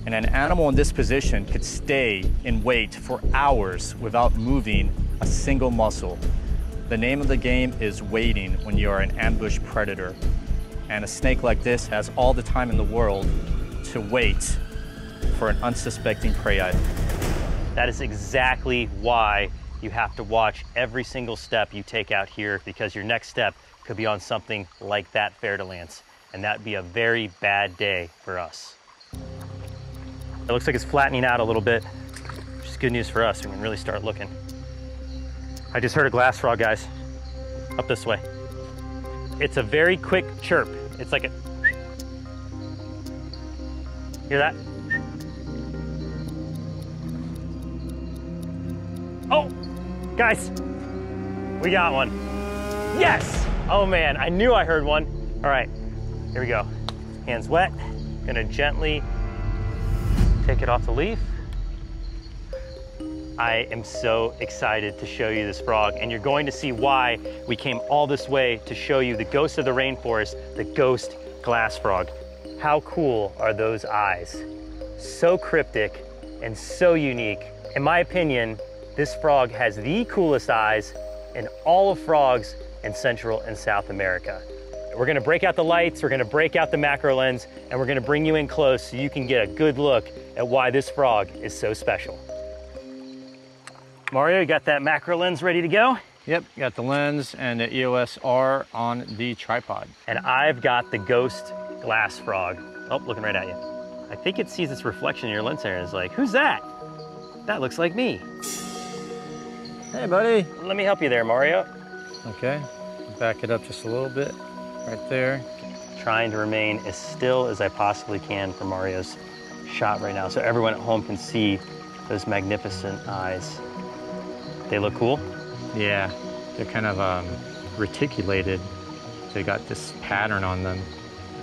And an animal in this position could stay in wait for hours without moving a single muscle. The name of the game is waiting when you are an ambush predator. And a snake like this has all the time in the world to wait for an unsuspecting prey item. That is exactly why you have to watch every single step you take out here because your next step could be on something like that fer-de-lance, and that'd be a very bad day for us. It looks like it's flattening out a little bit, which is good news for us. We can really start looking. I just heard a glass frog, guys, up this way. It's a very quick chirp. It's like a, hear that? Oh, guys, we got one. Yes! Oh man, I knew I heard one. All right, here we go. Hands wet. Gonna gently take it off the leaf. I am so excited to show you this frog, and you're going to see why we came all this way to show you the ghost of the rainforest, the ghost glass frog. How cool are those eyes? So cryptic and so unique. In my opinion, this frog has the coolest eyes in all of frogs in Central and South America. We're gonna break out the lights, we're gonna break out the macro lens, and we're gonna bring you in close so you can get a good look at why this frog is so special. Mario, you got that macro lens ready to go? Yep, got the lens and the EOS R on the tripod. And I've got the ghost glass frog. Oh, looking right at you. I think it sees its reflection in your lens there and is like, who's that? That looks like me. Hey, buddy. Let me help you there, Mario. Okay, back it up just a little bit, right there. Trying to remain as still as I possibly can for Mario's shot right now so everyone at home can see those magnificent eyes. They look cool? Yeah, they're kind of um, reticulated. They got this pattern on them.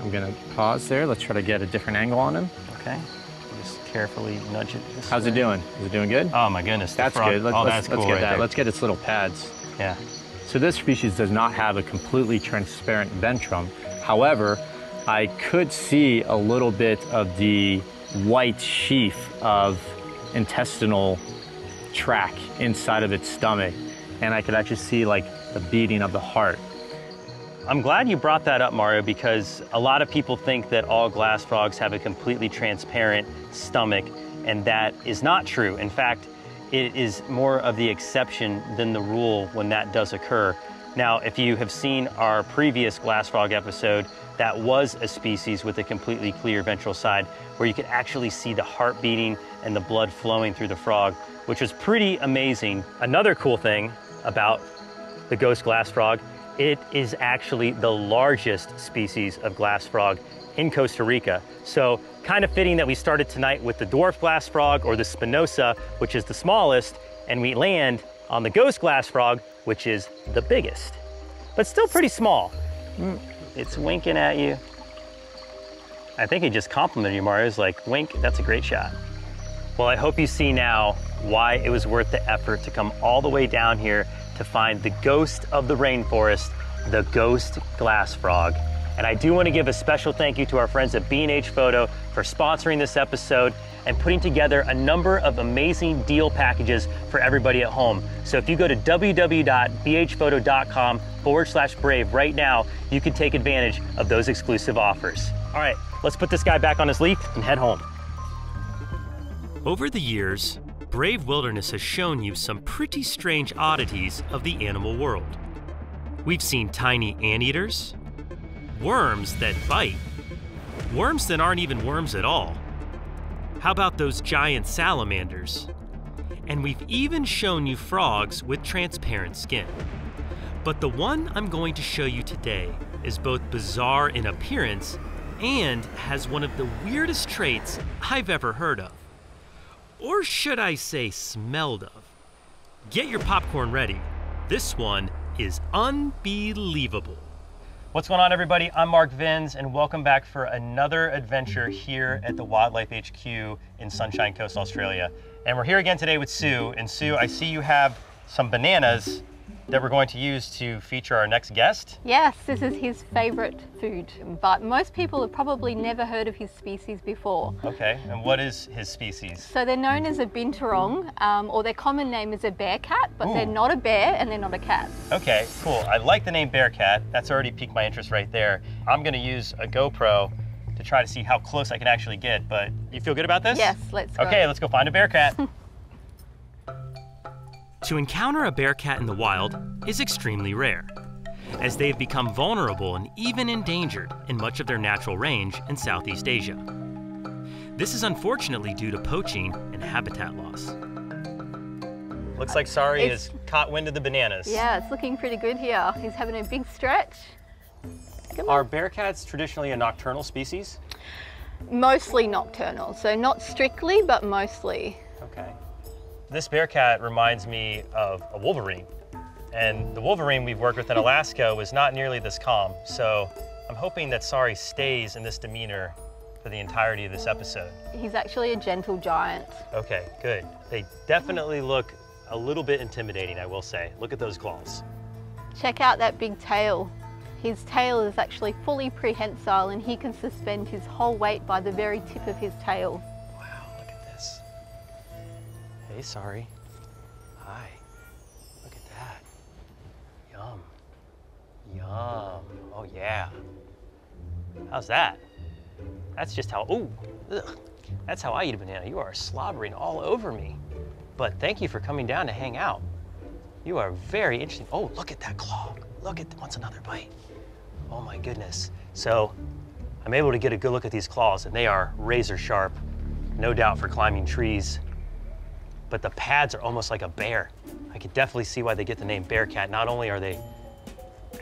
I'm gonna pause there. Let's try to get a different angle on them. Okay. Just carefully nudge it. How's it doing? Is it doing good? Oh my goodness. that's frog- good. Let's, oh, let's, that's let's cool get right that. there. Let's get its little pads. Yeah. So this species does not have a completely transparent ventrum. However, I could see a little bit of the white sheath of intestinal track inside of its stomach. And I could actually see like the beating of the heart. I'm glad you brought that up, Mario, because a lot of people think that all glass frogs have a completely transparent stomach, and that is not true. In fact, it is more of the exception than the rule when that does occur. Now, if you have seen our previous glass frog episode, that was a species with a completely clear ventral side where you could actually see the heart beating and the blood flowing through the frog, which was pretty amazing. Another cool thing about the ghost glass frog, it is actually the largest species of glass frog in Costa Rica. So kind of fitting that we started tonight with the dwarf glass frog or the Spinosa, which is the smallest, and we land on the ghost glass frog, which is the biggest, but still pretty small. Mm, It's winking at you. I think he just complimented you, Mario. He's like, wink, that's a great shot. Well, I hope you see now why it was worth the effort to come all the way down here to find the ghost of the rainforest, the ghost glass frog. And I do want to give a special thank you to our friends at B&H Photo for sponsoring this episode and putting together a number of amazing deal packages for everybody at home. So if you go to www.bhphoto.com forward slash brave right now, you can take advantage of those exclusive offers. All right, let's put this guy back on his leaf and head home. Over the years, Brave Wilderness has shown you some pretty strange oddities of the animal world. We've seen tiny anteaters, worms that bite, worms that aren't even worms at all. How about those giant salamanders? And we've even shown you frogs with transparent skin. But the one I'm going to show you today is both bizarre in appearance and has one of the weirdest traits I've ever heard of. Or should I say, smelled of? Get your popcorn ready. This one is unbelievable. What's going on, everybody? I'm Mark Vins, and welcome back for another adventure here at the Wildlife HQ in Sunshine Coast, Australia. And we're here again today with Sue. And Sue, I see you have some bananas that we're going to use to feature our next guest. Yes, this is his favorite food, but most people have probably never heard of his species before. Okay, and what is his species? So they're known as a binturong, um, or their common name is a bear cat, but they're not a bear and they're not a cat. Okay, cool. I like the name bear cat. That's already piqued my interest right there. I'm gonna use a GoPro to try to see how close I can actually get, but you feel good about this? Yes, let's go. Okay, let's go find a Bearcat. to encounter a Bearcat in the wild is extremely rare, as they've become vulnerable and even endangered in much of their natural range in Southeast Asia. This is unfortunately due to poaching and habitat loss. Looks like Sari It's- has caught wind of the bananas. Yeah, it's looking pretty good here. He's having a big stretch. Come Are on. bearcats traditionally a nocturnal species? Mostly nocturnal, so not strictly, but mostly. Okay. This bearcat reminds me of a wolverine. And the wolverine we've worked with in Alaska was not nearly this calm. So I'm hoping that Sari stays in this demeanor for the entirety of this episode. He's actually a gentle giant. Okay, good. They definitely look a little bit intimidating, I will say. Look at those claws. Check out that big tail. His tail is actually fully prehensile and he can suspend his whole weight by the very tip of his tail. Hey, sorry. Hi. Look at that. Yum. Yum. Oh, yeah. How's that? That's just how, ooh, ugh. That's how I eat a banana. You are slobbering all over me. But thank you for coming down to hang out. You are very interesting. Oh, look at that claw. Look at, wants another bite. Oh my goodness. So I'm able to get a good look at these claws and they are razor sharp, no doubt for climbing trees. But the pads are almost like a bear. I could definitely see why they get the name Bearcat. Not only are they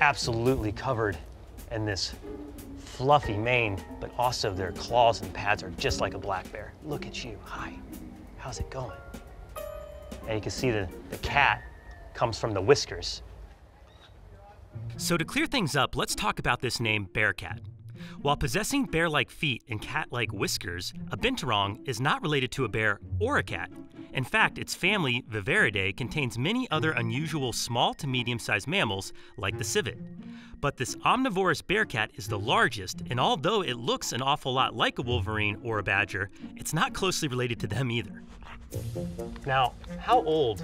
absolutely covered in this fluffy mane, but also their claws and pads are just like a black bear. Look at you, hi, how's it going? And you can see the, the cat comes from the whiskers. So to clear things up, let's talk about this name Bearcat. While possessing bear like feet and cat like whiskers, a binturong is not related to a bear or a cat. In fact, its family, Viverridae, contains many other unusual small to medium sized mammals like the civet. But this omnivorous bear cat is the largest, and although it looks an awful lot like a wolverine or a badger, it's not closely related to them either. Now, how old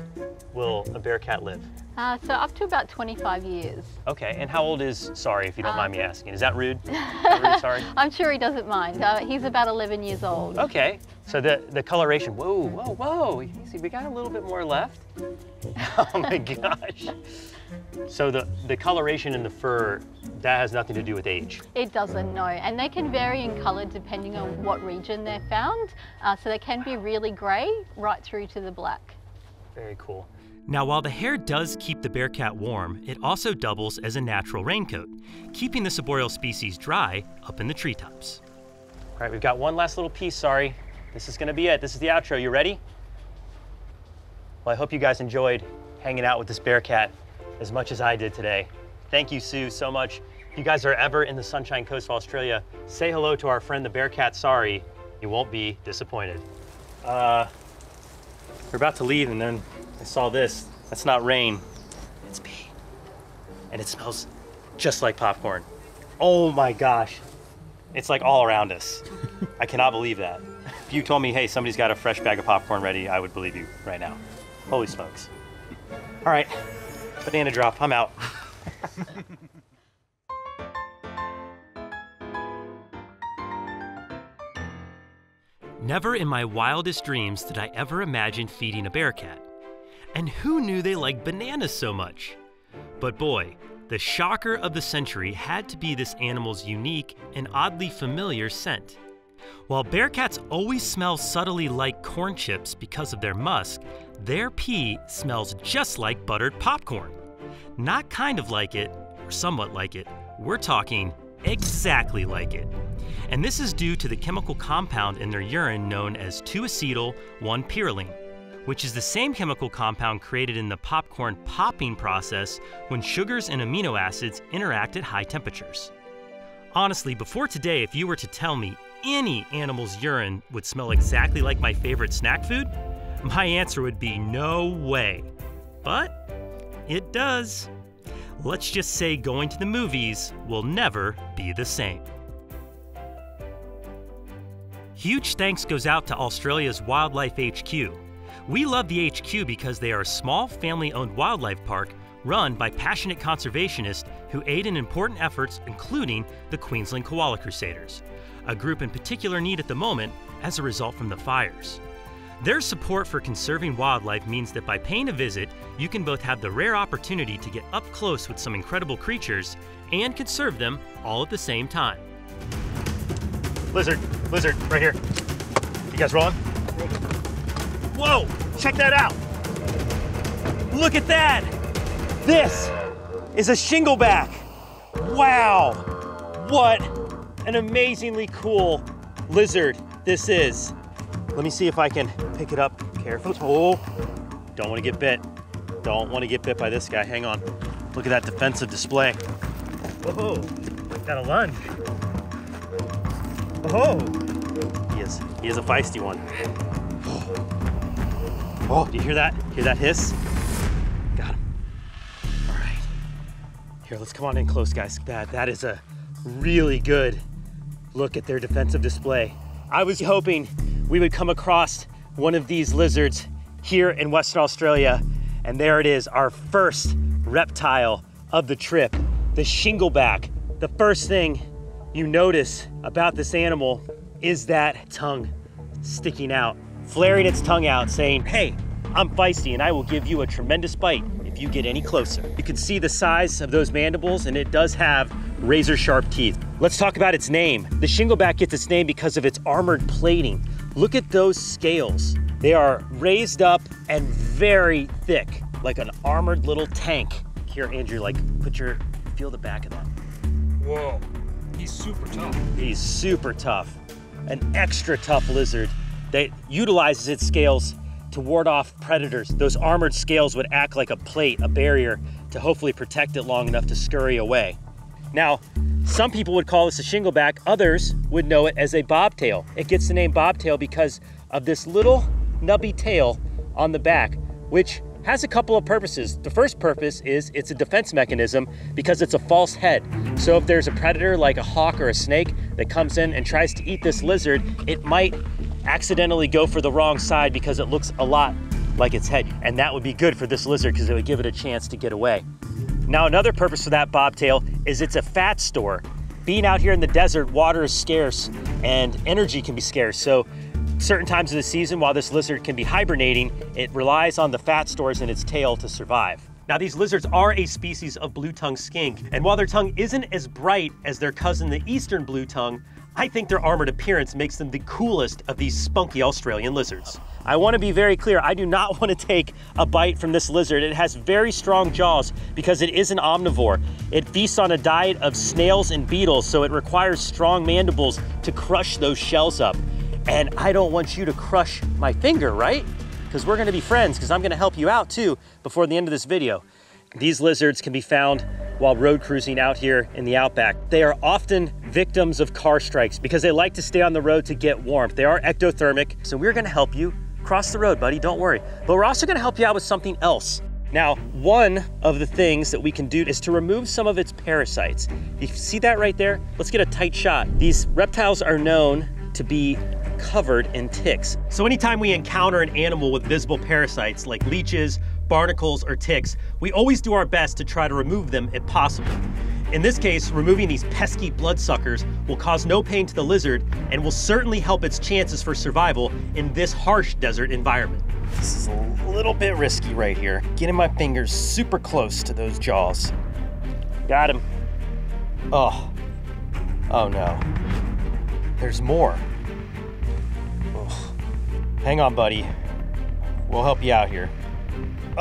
will a bear cat live? Uh, so up to about 25 years. Okay, and how old is, sorry if you don't mind Um, me asking, is that rude? Is that rude? Sorry. I'm sure he doesn't mind. Uh, he's about 11 years old. Okay, so the, the coloration, whoa, whoa, whoa, See, we got a little bit more left. Oh my gosh. So the, the coloration in the fur, that has nothing to do with age. It doesn't, no. And they can vary in colour depending on what region they're found. Uh, so they can be really grey right through to the black. Very cool. Now, while the hair does keep the bear cat warm, it also doubles as a natural raincoat, keeping this arboreal species dry up in the treetops. All right, we've got one last little piece, sorry. This is gonna be it. This is the outro. You ready? Well, I hope you guys enjoyed hanging out with this bear cat as much as I did today. Thank you, Sue, so much. If you guys are ever in the Sunshine Coast of Australia, say hello to our friend the Bearcat sorry. You won't be disappointed. Uh, we're about to leave and then I saw this. That's not rain, it's pee. And it smells just like popcorn. Oh my gosh. It's like all around us. I cannot believe that. If you told me, hey, somebody's got a fresh bag of popcorn ready, I would believe you right now. Holy smokes. All right, banana drop, I'm out. Never in my wildest dreams did I ever imagine feeding a bear cat. And who knew they liked bananas so much? But boy, the shocker of the century had to be this animal's unique and oddly familiar scent. While bear cats always smell subtly like corn chips because of their musk, their pee smells just like buttered popcorn. Not kind of like it, or somewhat like it, we're talking exactly like it. And this is due to the chemical compound in their urine known as 2-acetyl 1-pyrroline, which is the same chemical compound created in the popcorn popping process when sugars and amino acids interact at high temperatures. Honestly, before today, if you were to tell me any animal's urine would smell exactly like my favorite snack food, my answer would be no way. But it does. Let's just say going to the movies will never be the same. Huge thanks goes out to Australia's Wildlife HQ. We love the HQ because they are a small family owned wildlife park run by passionate conservationists who aid in important efforts, including the Queensland Koala Crusaders, a group in particular need at the moment as a result from the fires. Their support for conserving wildlife means that by paying a visit, you can both have the rare opportunity to get up close with some incredible creatures and conserve them all at the same time. Lizard, lizard, right here. You guys rolling? Whoa, check that out. Look at that. This is a shingleback. Wow, what an amazingly cool lizard this is. Let me see if I can pick it up. Careful. Oh, don't want to get bit. Don't want to get bit by this guy. Hang on. Look at that defensive display. Whoa, got a lunge. Oh, he is. He is a feisty one. Oh, do you hear that? Hear that hiss? Got him. All right. Here, let's come on in close, guys. That that is a really good look at their defensive display. I was hoping we would come across one of these lizards here in Western Australia, and there it is, our first reptile of the trip, the shingleback. The first thing you notice about this animal is that tongue sticking out, flaring its tongue out, saying, Hey, I'm feisty and I will give you a tremendous bite if you get any closer. You can see the size of those mandibles, and it does have razor sharp teeth. Let's talk about its name. The shingleback gets its name because of its armored plating. Look at those scales. They are raised up and very thick, like an armored little tank. Here, Andrew, like put your, feel the back of that. Whoa. He's super tough. He's super tough. An extra tough lizard that utilizes its scales to ward off predators. Those armored scales would act like a plate, a barrier, to hopefully protect it long enough to scurry away. Now, Some people would call this a shingleback, others would know it as a bobtail. It gets the name bobtail because of this little nubby tail on the back, which has a couple of purposes. The first purpose is it's a defense mechanism because it's a false head. So if there's a predator like a hawk or a snake that comes in and tries to eat this lizard, it might accidentally go for the wrong side because it looks a lot like its head. And that would be good for this lizard because it would give it a chance to get away. Now, another purpose for that bobtail is it's a fat store. Being out here in the desert, water is scarce and energy can be scarce. So certain times of the season, while this lizard can be hibernating, it relies on the fat stores in its tail to survive. Now these lizards are a species of blue tongue skink, and while their tongue isn't as bright as their cousin the eastern blue tongue, I think their armored appearance makes them the coolest of these spunky Australian lizards. I want to be very clear, I do not want to take a bite from this lizard. It has very strong jaws because it is an omnivore. It feasts on a diet of snails and beetles, so it requires strong mandibles to crush those shells up. And I don't want you to crush my finger, right? Because we're gonna be friends, because I'm gonna help you out too before the end of this video. These lizards can be found while road cruising out here in the outback. They are often victims of car strikes because they like to stay on the road to get warmth. They are ectothermic, so we're gonna help you cross the road, buddy, don't worry. But we're also gonna help you out with something else. Now, one of the things that we can do is to remove some of its parasites. You see that right there? Let's get a tight shot. These reptiles are known to be covered in ticks. So anytime we encounter an animal with visible parasites like leeches, barnacles, or ticks, we always do our best to try to remove them if possible. In this case, removing these pesky bloodsuckers will cause no pain to the lizard and will certainly help its chances for survival in this harsh desert environment. This is a little bit risky right here. Getting my fingers super close to those jaws. Got him. Oh. Oh no. There's more. Hang on, buddy. We'll help you out here.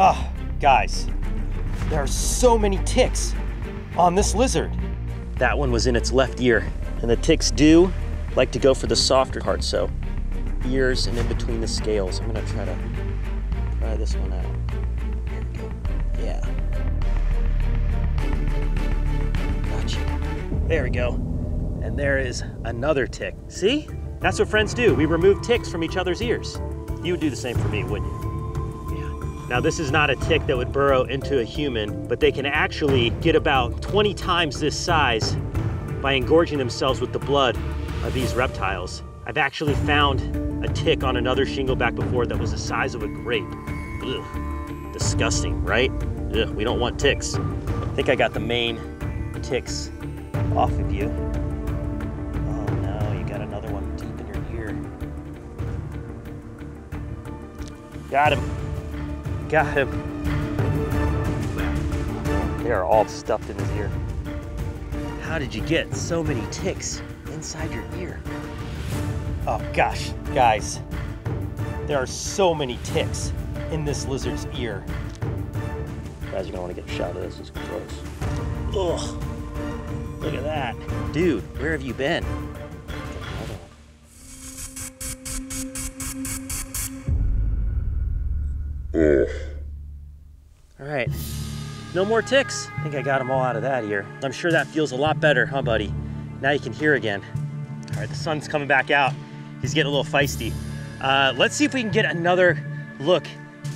Ah, guys, there are so many ticks on this lizard. That one was in its left ear, and the ticks do like to go for the softer part, so ears and in between the scales. I'm gonna try to try this one out. Here we go. Yeah. Gotcha. There we go. And there is another tick. See? That's what friends do. We remove ticks from each other's ears. You would do the same for me, wouldn't you? Now, this is not a tick that would burrow into a human, but they can actually get about 20 times this size by engorging themselves with the blood of these reptiles. I've actually found a tick on another shingleback before that was the size of a grape. Ugh, disgusting, right? Ugh, we don't want ticks. I think I got the main ticks off of you. Oh no, you got another one deep in your ear. Got him. Got him. They are all stuffed in his ear. How did you get so many ticks inside your ear? Oh gosh, guys. There are so many ticks in this lizard's ear. Guys, You guys are gonna wanna get a shot of this, it's gross. Ugh, look at that. Dude, where have you been? All right, no more ticks. I think I got them all out of that ear. I'm sure that feels a lot better, huh, buddy? Now you can hear again. All right, the sun's coming back out. He's getting a little feisty. Uh, let's see if we can get another look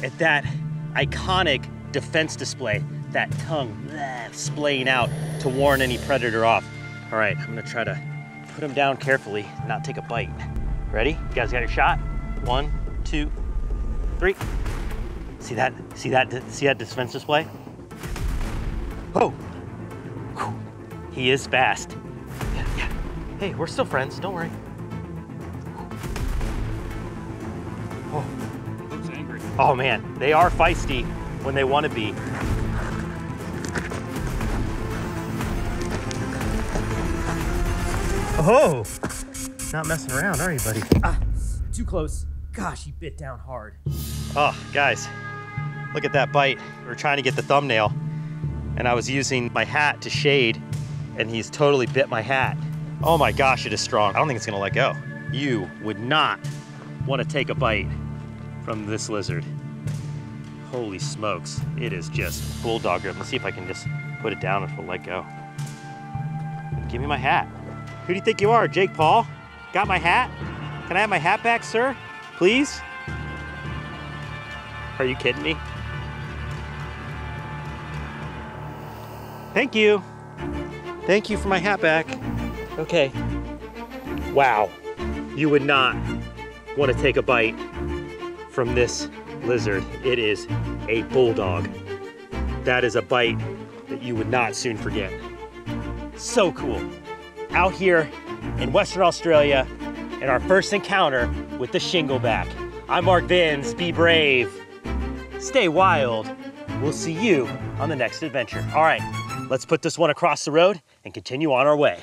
at that iconic defense display, that tongue bleh, splaying out to warn any predator off. All right, I'm gonna try to put him down carefully, not take a bite. Ready? You guys got your shot? One, two, three. See that? See that? See that defense display? Oh, he is fast. Yeah, yeah. Hey, we're still friends. Don't worry. Oh, he looks angry. Oh man, they are feisty when they want to be. Oh, not messing around, are you, buddy? Ah, too close. Gosh, he bit down hard. Oh, guys, Look at that bite. We are trying to get the thumbnail and I was using my hat to shade and he's totally bit my hat. Oh my gosh, it is strong. I don't think it's gonna let go. You would not want to take a bite from this lizard. Holy smokes, it is just bulldog grip. Let's see if I can just put it down and it'll let go. Give me my hat. Who do you think you are, Jake Paul? Got my hat? Can I have my hat back, sir? Please? Are you kidding me? Thank you. Thank you for my hat back. Okay. Wow. You would not want to take a bite from this lizard. It is a bulldog. That is a bite that you would not soon forget. So cool. Out here in Western Australia and our first encounter with the shingleback. I'm Mark Vins. Be brave. Stay wild. We'll see you on the next adventure. All right, let's put this one across the road and continue on our way.